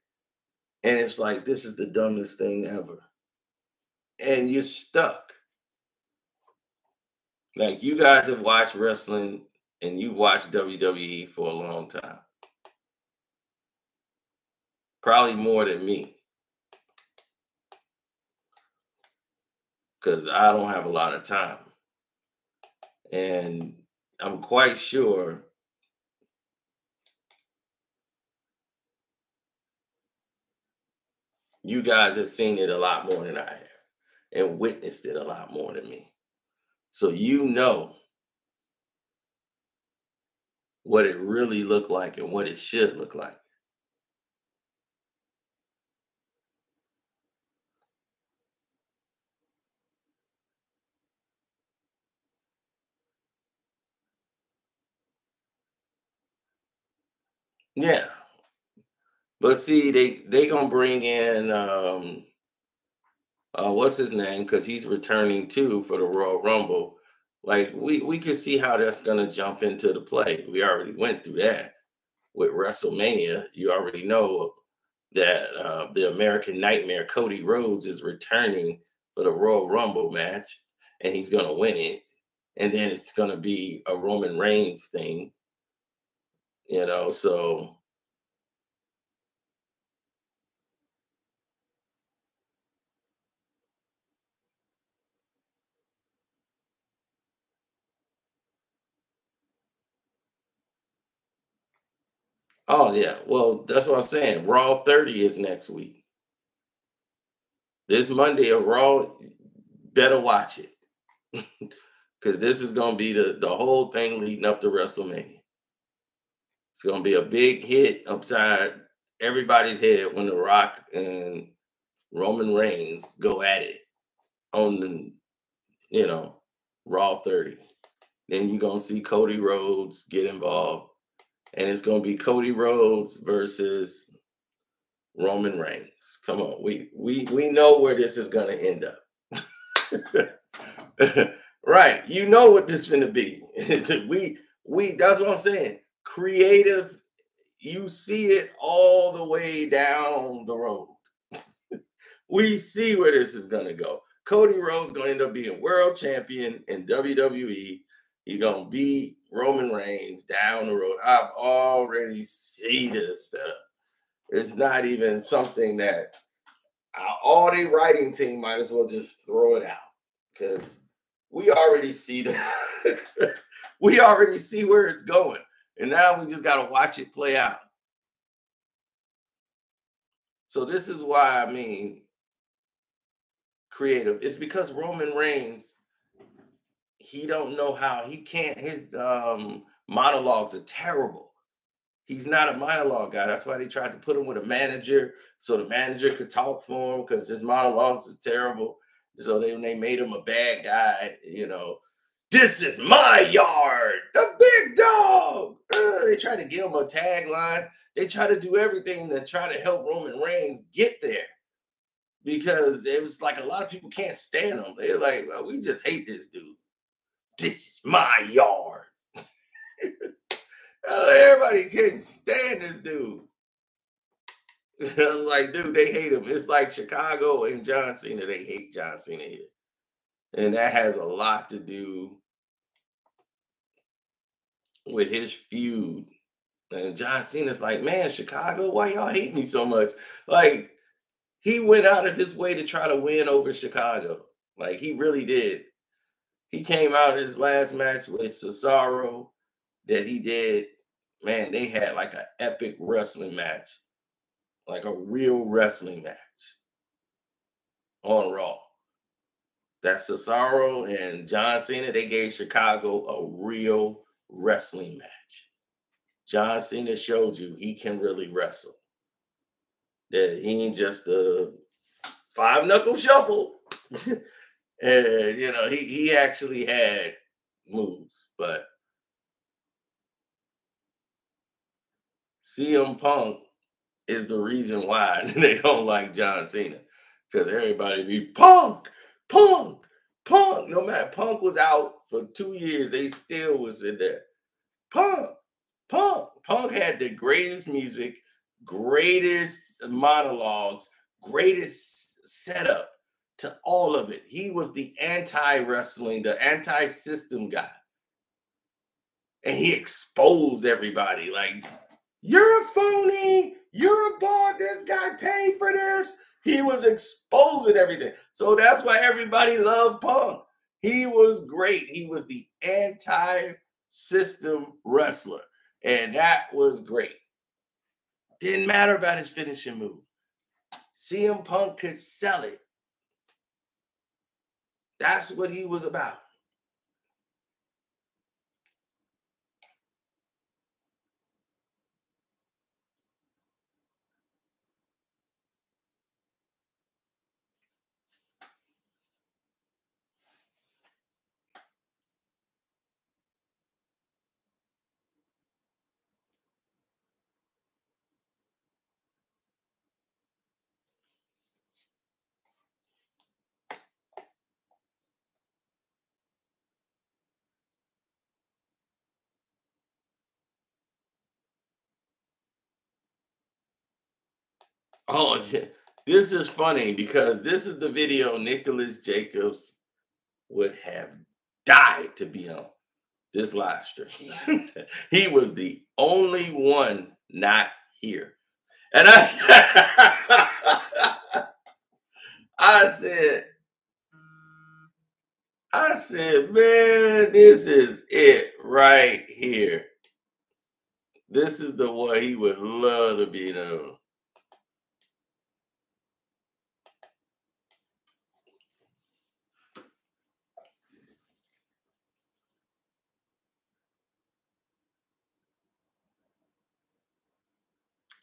Speaker 1: And it's like, this is the dumbest thing ever and you're stuck. Like you guys have watched wrestling and you've watched WWE for a long time. Probably more than me. Because I don't have a lot of time. And I'm quite sure you guys have seen it a lot more than I have and witnessed it a lot more than me. So you know what it really looked like and what it should look like. Yeah. But see, they they gonna bring in um uh, what's his name? Because he's returning too for the Royal Rumble. Like we we can see how that's gonna jump into the play. We already went through that with WrestleMania. You already know that uh, the American Nightmare Cody Rhodes is returning for the Royal Rumble match, and he's gonna win it. And then it's gonna be a Roman Reigns thing, you know. So Oh yeah. Well, that's what I'm saying. Raw 30 is next week. This Monday of Raw, better watch it. Because this is gonna be the, the whole thing leading up to WrestleMania. It's gonna be a big hit upside everybody's head when The Rock and Roman Reigns go at it on the, you know, Raw 30. Then you're gonna see Cody Rhodes get involved and it's going to be Cody Rhodes versus Roman Reigns. Come on, we we we know where this is going to end up. right, you know what this is going to be. we we that's what I'm saying. Creative, you see it all the way down the road. we see where this is going to go. Cody Rhodes going to end up being world champion in WWE. He's going to be Roman Reigns down the road. I've already seen this setup. It's not even something that all the writing team might as well just throw it out because we already see the we already see where it's going, and now we just got to watch it play out. So this is why I mean creative. It's because Roman Reigns he don't know how he can't his um monologues are terrible. He's not a monologue guy that's why they tried to put him with a manager so the manager could talk for him because his monologues are terrible. So they, they made him a bad guy you know. This is my yard the big dog! Uh, they tried to give him a tagline. They try to do everything to try to help roman reigns get there because it was like a lot of people can't stand him. They're like well, we just hate this dude this is my yard. Everybody can't stand this dude. I was like, dude, they hate him. It's like Chicago and John Cena. They hate John Cena here. And that has a lot to do with his feud. And John Cena's like, man, Chicago, why y'all hate me so much? Like, he went out of his way to try to win over Chicago. Like, he really did. He came out his last match with Cesaro that he did. Man, they had like an epic wrestling match, like a real wrestling match on Raw. That Cesaro and John Cena, they gave Chicago a real wrestling match. John Cena showed you he can really wrestle. That he ain't just a five knuckle shuffle. and you know, he he actually had moves, but CM Punk is the reason why they don't like John Cena. Because everybody be Punk, Punk, Punk. No matter Punk was out for two years, they still was in there. Punk, Punk. Punk had the greatest music, greatest monologues, greatest setup to all of it. He was the anti-wrestling, the anti-system guy. And he exposed everybody like, you're a phony, you're a bot, this guy paid for this. He was exposing everything. So that's why everybody loved Punk. He was great. He was the anti system wrestler. And that was great. Didn't matter about his finishing move. CM Punk could sell it. That's what he was about. Oh, this is funny because this is the video Nicholas Jacobs would have died to be on this live stream. he was the only one not here. And I said, I said, I said, man, this is it right here. This is the one he would love to be on.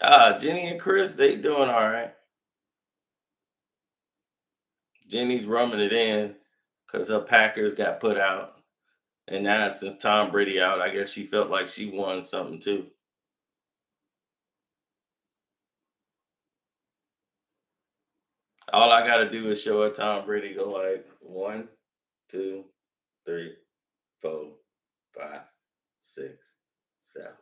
Speaker 1: Uh, Jenny and Chris, they doing all right. Jenny's rumming it in because her Packers got put out. And now since Tom Brady out, I guess she felt like she won something too. All I gotta do is show her Tom Brady go like one, two, three, four, five, six, seven.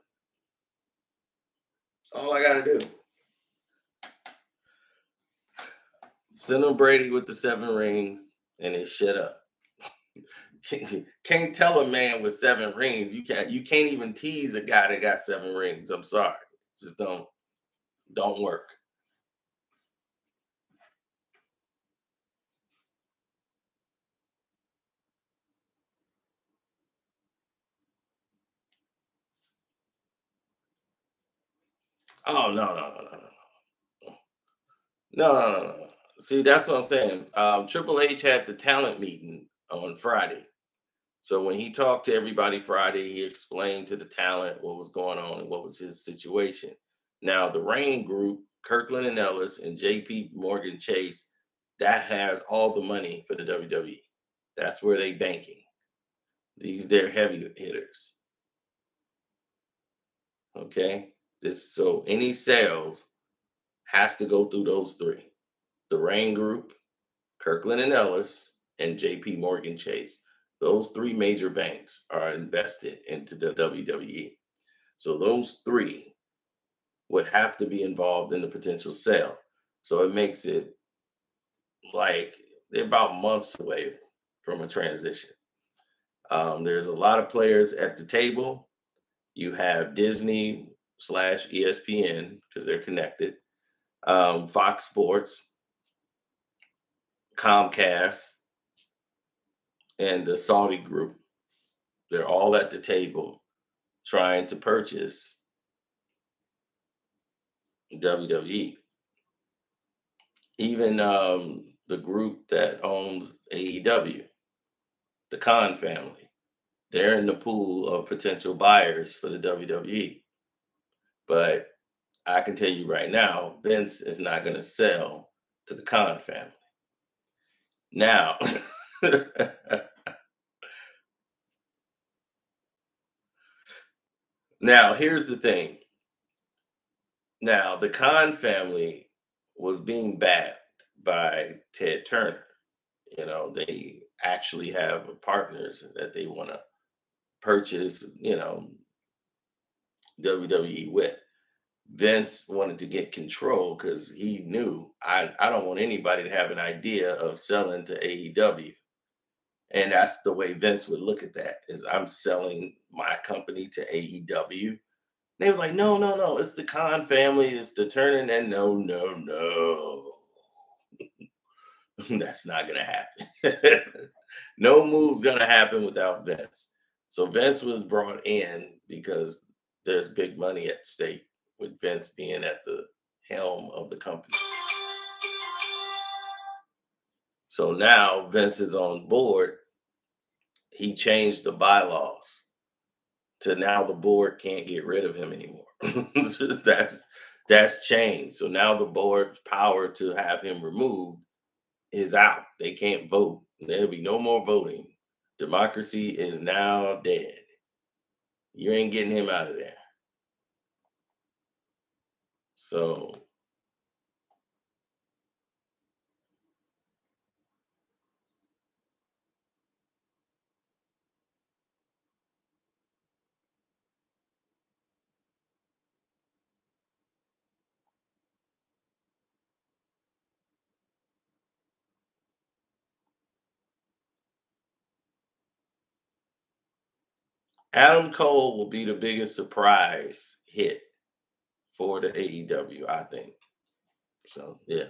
Speaker 1: All I got to do. Send them Brady with the seven rings and then shut up. can't tell a man with seven rings. You can't you can't even tease a guy that got seven rings. I'm sorry. Just don't don't work. Oh no, no, no, no, no. No, no, no. See, that's what I'm saying. Um, Triple H had the talent meeting on Friday. So when he talked to everybody Friday, he explained to the talent what was going on and what was his situation. Now, the Raine group, Kirkland and Ellis and JP Morgan Chase, that has all the money for the WWE. That's where they banking. These they're heavy hitters. Okay. This so any sales has to go through those three: the Raine Group, Kirkland and Ellis, and J.P. Morgan Chase. Those three major banks are invested into the WWE. So those three would have to be involved in the potential sale. So it makes it like they're about months away from a transition. Um, there's a lot of players at the table You have Disney slash ESPN because they're connected, um, Fox Sports, Comcast, and the Saudi group. They're all at the table trying to purchase WWE. Even um, the group that owns AEW, the Khan family, they're in the pool of potential buyers for the WWE. But I can tell you right now, Vince is not going to sell to the Khan family. Now, now here's the thing. Now, the Khan family was being backed by Ted Turner. You know, they actually have partners that they want to purchase, you know, WWE with. Vince wanted to get control because he knew I, I don't want anybody to have an idea of selling to AEW. And that's the way Vince would look at that is I'm selling my company to AEW. They were like, no, no, no, it's the Khan family, it's the Turner, and no, no, no. that's not gonna happen. no move's gonna happen without Vince. So Vince was brought in because there's big money at stake with Vince being at the helm of the company. So now Vince is on board. He changed the bylaws to now the board can't get rid of him anymore. that's that's changed. So now the board's power to have him removed is out. They can't vote. There'll be no more voting. Democracy is now dead. You ain't getting him out of there. So Adam Cole will be the biggest surprise hit for the AEW, I think. So yeah,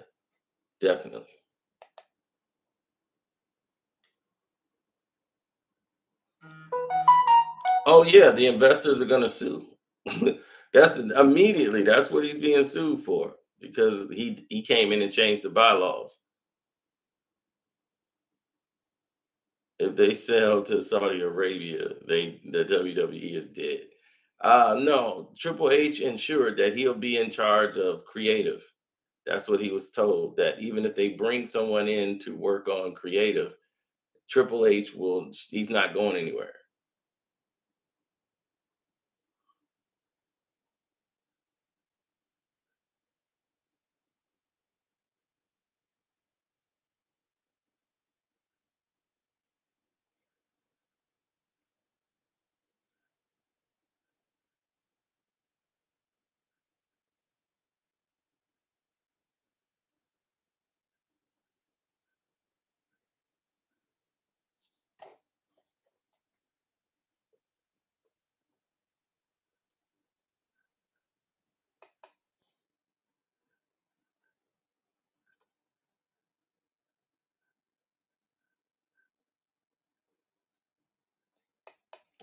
Speaker 1: definitely. Oh yeah, the investors are gonna sue. that's immediately that's what he's being sued for because he he came in and changed the bylaws. If they sell to Saudi Arabia, they the WWE is dead. Uh, no, Triple H ensured that he'll be in charge of creative. That's what he was told. That even if they bring someone in to work on creative, Triple H will, he's not going anywhere.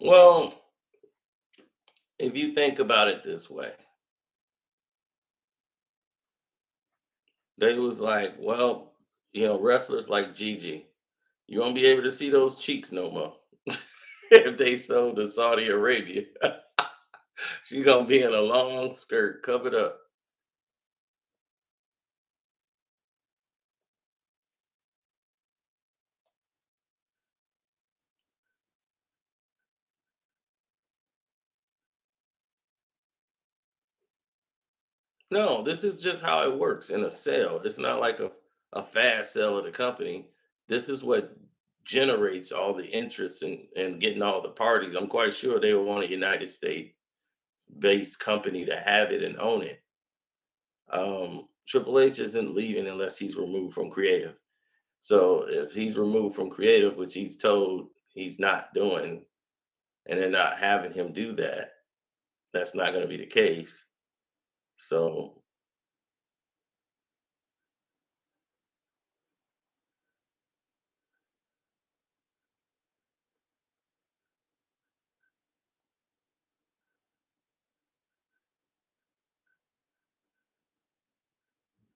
Speaker 1: Well, if you think about it this way, they was like, well, you know, wrestlers like Gigi, you won't be able to see those cheeks no more if they sold to Saudi Arabia. She's gonna be in a long skirt, covered up. No, this is just how it works in a sale. It's not like a, a fast sell of the company. This is what generates all the interest in, in getting all the parties. I'm quite sure they will want a United States based company to have it and own it. Um, Triple H isn't leaving unless he's removed from creative. So if he's removed from creative, which he's told he's not doing, and they're not having him do that, that's not going to be the case. So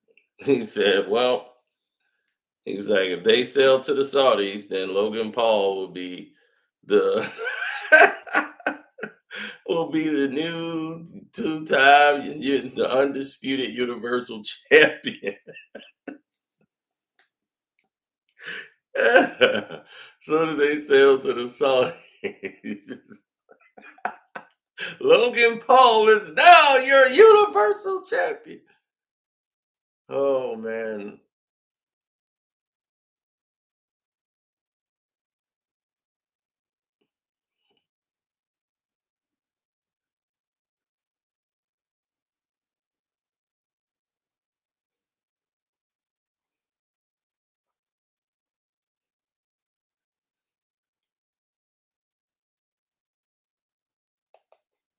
Speaker 1: he said, well, he's like, if they sell to the Saudis, then Logan Paul will be the will be the new two-time the undisputed universal champion. so as they sell to the Saudis. Logan Paul is now your universal champion. Oh man.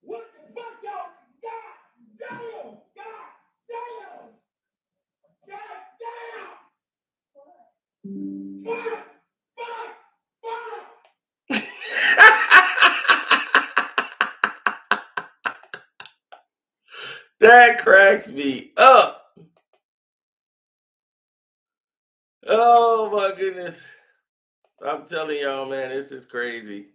Speaker 2: What the fuck, y'all? God damn! Damn! Damn! Fuck! Fuck!
Speaker 1: that cracks me up. Oh my goodness. I'm telling y'all, man, this is crazy.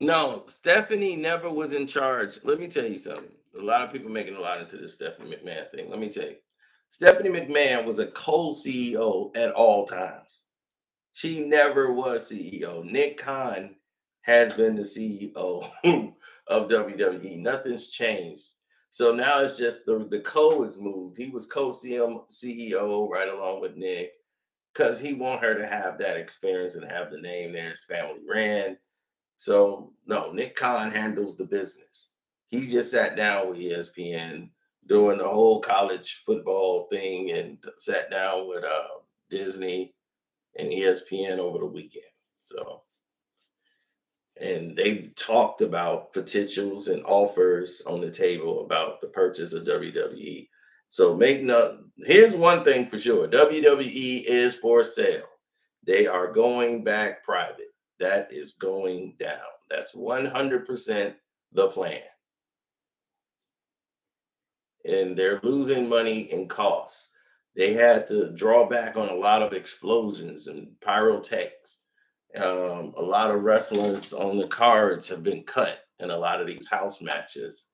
Speaker 1: No, Stephanie never was in charge. Let me tell you something. A lot of people making a lot into this Stephanie McMahon thing. Let me tell you. Stephanie McMahon was a co-CEO at all times. She never was CEO. Nick Khan has been the CEO of WWE. Nothing's changed. So now it's just the, the co is moved. He was co-CEO right along with Nick because he want her to have that experience and have the name there. His family ran. So no, Nick Khan handles the business. He just sat down with ESPN doing the whole college football thing and sat down with uh, Disney and ESPN over the weekend. So, and they talked about potentials and offers on the table about the purchase of WWE. So make no. Here's one thing for sure: WWE is for sale. They are going back private. That is going down. That's 100% the plan. And they're losing money in costs. They had to draw back on a lot of explosions and pyrotechnics. Um, a lot of wrestlers on the cards have been cut in a lot of these house matches.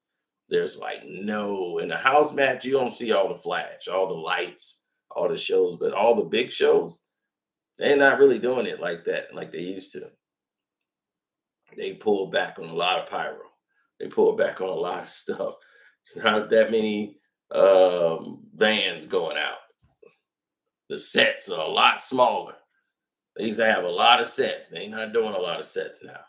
Speaker 1: There's like no in a house match, you don't see all the flash, all the lights, all the shows, but all the big shows, they're not really doing it like that, like they used to. They pulled back on a lot of pyro. They pulled back on a lot of stuff. It's not that many um, vans going out. The sets are a lot smaller. They used to have a lot of sets. They're not doing a lot of sets now.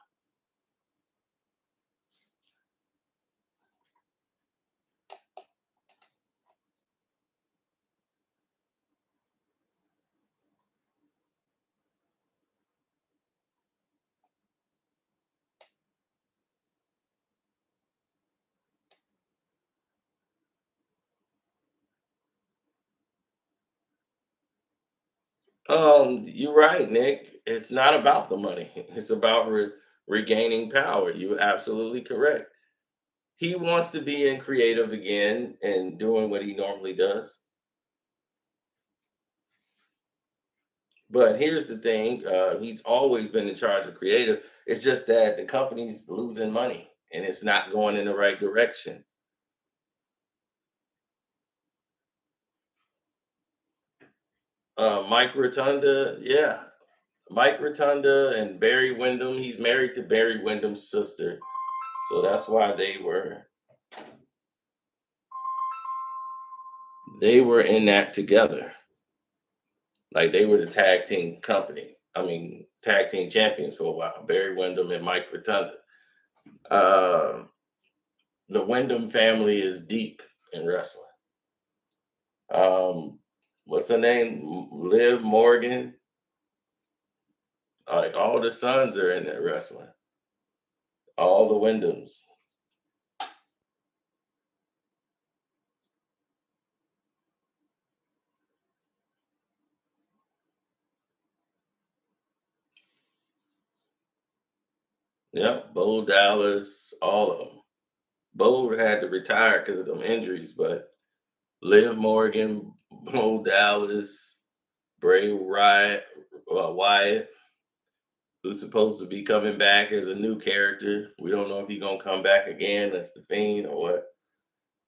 Speaker 1: Um, you're right, Nick. It's not about the money. It's about re- regaining power. You're absolutely correct. He wants to be in creative again and doing what he normally does. But here's the thing: uh, he's always been in charge of creative. It's just that the company's losing money and it's not going in the right direction. Uh, Mike Rotunda, yeah, Mike Rotunda and Barry Windham. He's married to Barry Windham's sister, so that's why they were they were in that together. Like they were the tag team company. I mean, tag team champions for a while. Barry Windham and Mike Rotunda. Uh, the Windham family is deep in wrestling. Um, what's her name? Liv Morgan. Like all the sons are in there wrestling. All the Windhams. Yep, Bo Dallas, all of them. Bo had to retire because of them injuries, but Liv Morgan, Bo Dallas, Bray Wyatt, uh, Wyatt, who's supposed to be coming back as a new character. We don't know if he's gonna come back again as the Fiend or what.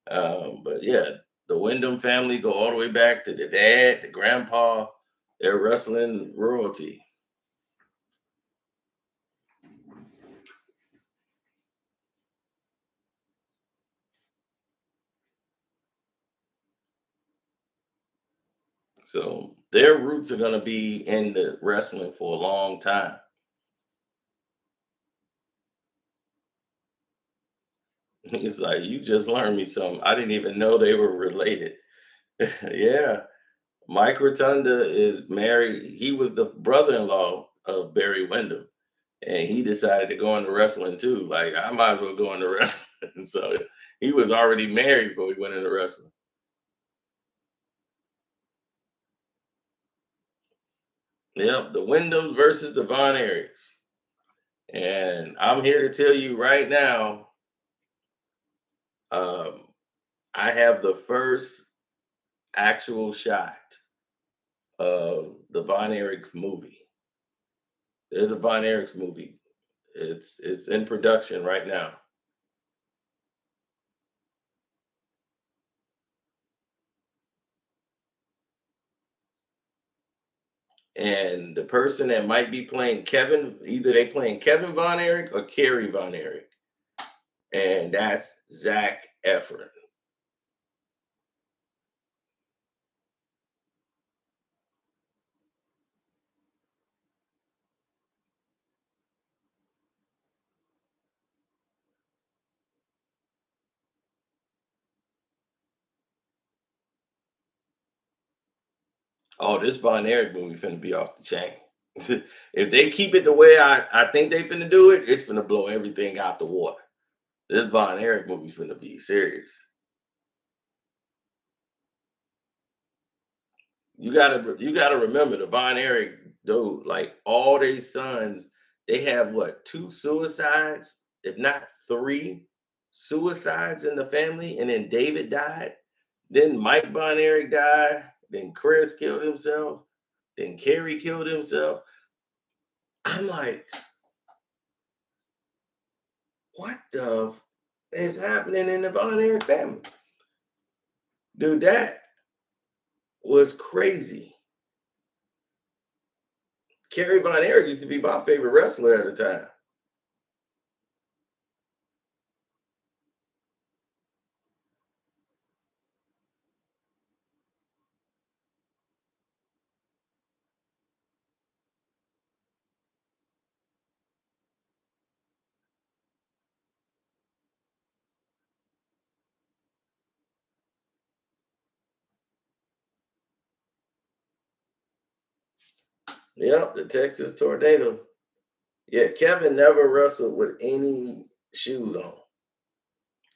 Speaker 1: Um, but yeah, the Windham family go all the way back to the dad, the grandpa. They're wrestling royalty. So their roots are going to be in the wrestling for a long time. He's like, you just learned me something. I didn't even know they were related. yeah. Mike Rotunda is married. He was the brother-in-law of Barry Windham. And he decided to go into wrestling too. Like, I might as well go into wrestling. so he was already married before he went into wrestling. Yep, the Windhams versus the Von Erichs. And I'm here to tell you right now, um, I have the first actual shot of the Von Erichs movie. There's a Von Erichs movie. It's it's in production right now. And the person that might be playing Kevin, either they playing Kevin Von Erich or Kerry Von Erich. And that's Zac Efron. Oh, this Von Erich movie finna be off the chain. if they keep it the way I, I think they finna do it, it's finna blow everything out the water. This Von Erich movie finna be serious. You gotta you gotta remember the Von Erich dude, like all their sons, they have what two suicides, if not three suicides in the family, and then David died. Then Mike Von Erich died. Then Chris killed himself. Then Kerry killed himself. I'm like, what the is happening in the Von Erich family? Dude, that was crazy. Kerry Von Erich used to be my favorite wrestler at the time. Yep, the Texas tornado. Yeah, Kevin never wrestled with any shoes on.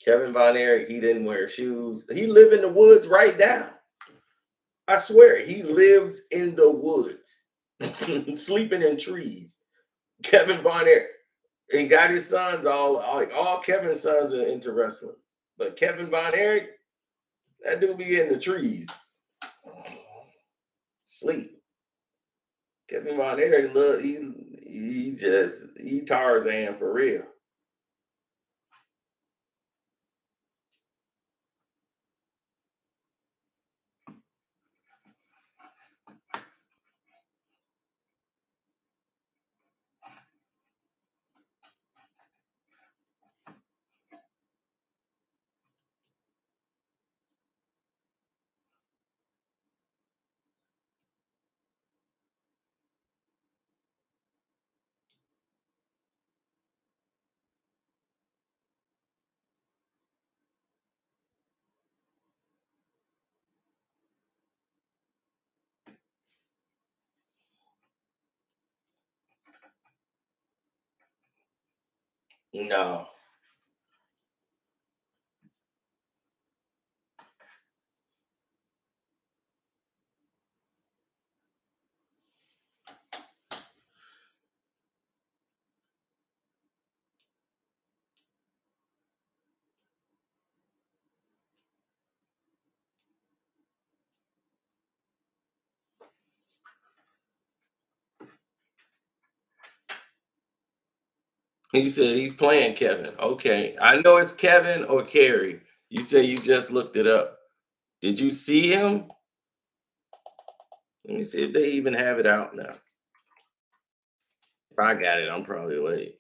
Speaker 1: Kevin Von Erich, he didn't wear shoes. He lived in the woods right now. I swear, he lives in the woods, sleeping in trees. Kevin Von Erich, and got his sons all like all Kevin's sons are into wrestling, but Kevin Von Erich, that dude be in the trees, sleep. Kevin Von Erich, look, he he just he Tarzan for real. No. He said he's playing Kevin. Okay. I know it's Kevin or Kerry. You say you just looked it up. Did you see him? Let me see if they even have it out now. If I got it, I'm probably late.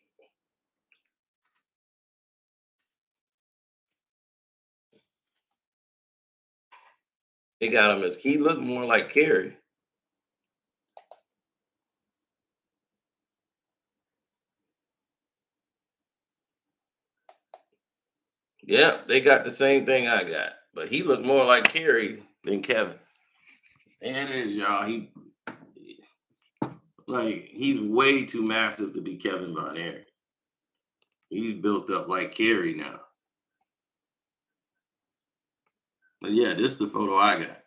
Speaker 1: They got him as he looked more like Kerry. Yeah, they got the same thing I got, but he looked more like Kerry than Kevin. There it is, y'all. He like he's way too massive to be Kevin Von Erich. He's built up like Kerry now. But yeah, this is the photo I got.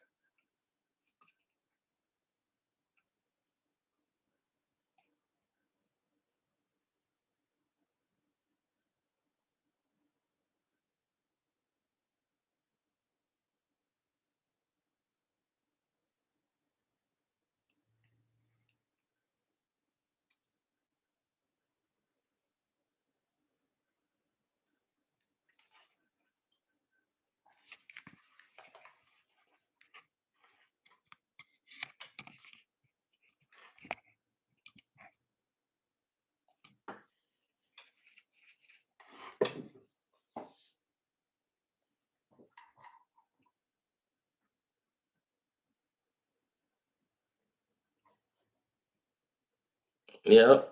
Speaker 1: Yep.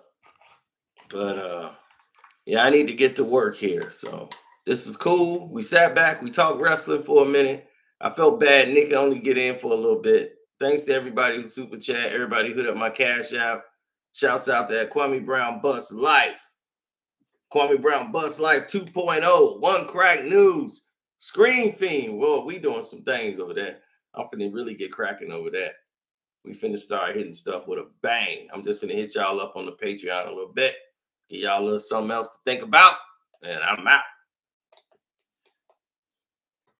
Speaker 1: But uh yeah, I need to get to work here. So this was cool. We sat back, we talked wrestling for a minute. I felt bad. Nick could only get in for a little bit. Thanks to everybody who super chat, everybody who up my cash app. Shouts out to that Kwame Brown Bust Life. Kwame Brown Bust Life 2.0. One crack news. Screen Fiend. Well, we doing some things over there. I'm finna really get cracking over that. We finna start hitting stuff with a bang. I'm just finna hit y'all up on the Patreon a little bit. Give y'all a little something else to think about. And I'm out.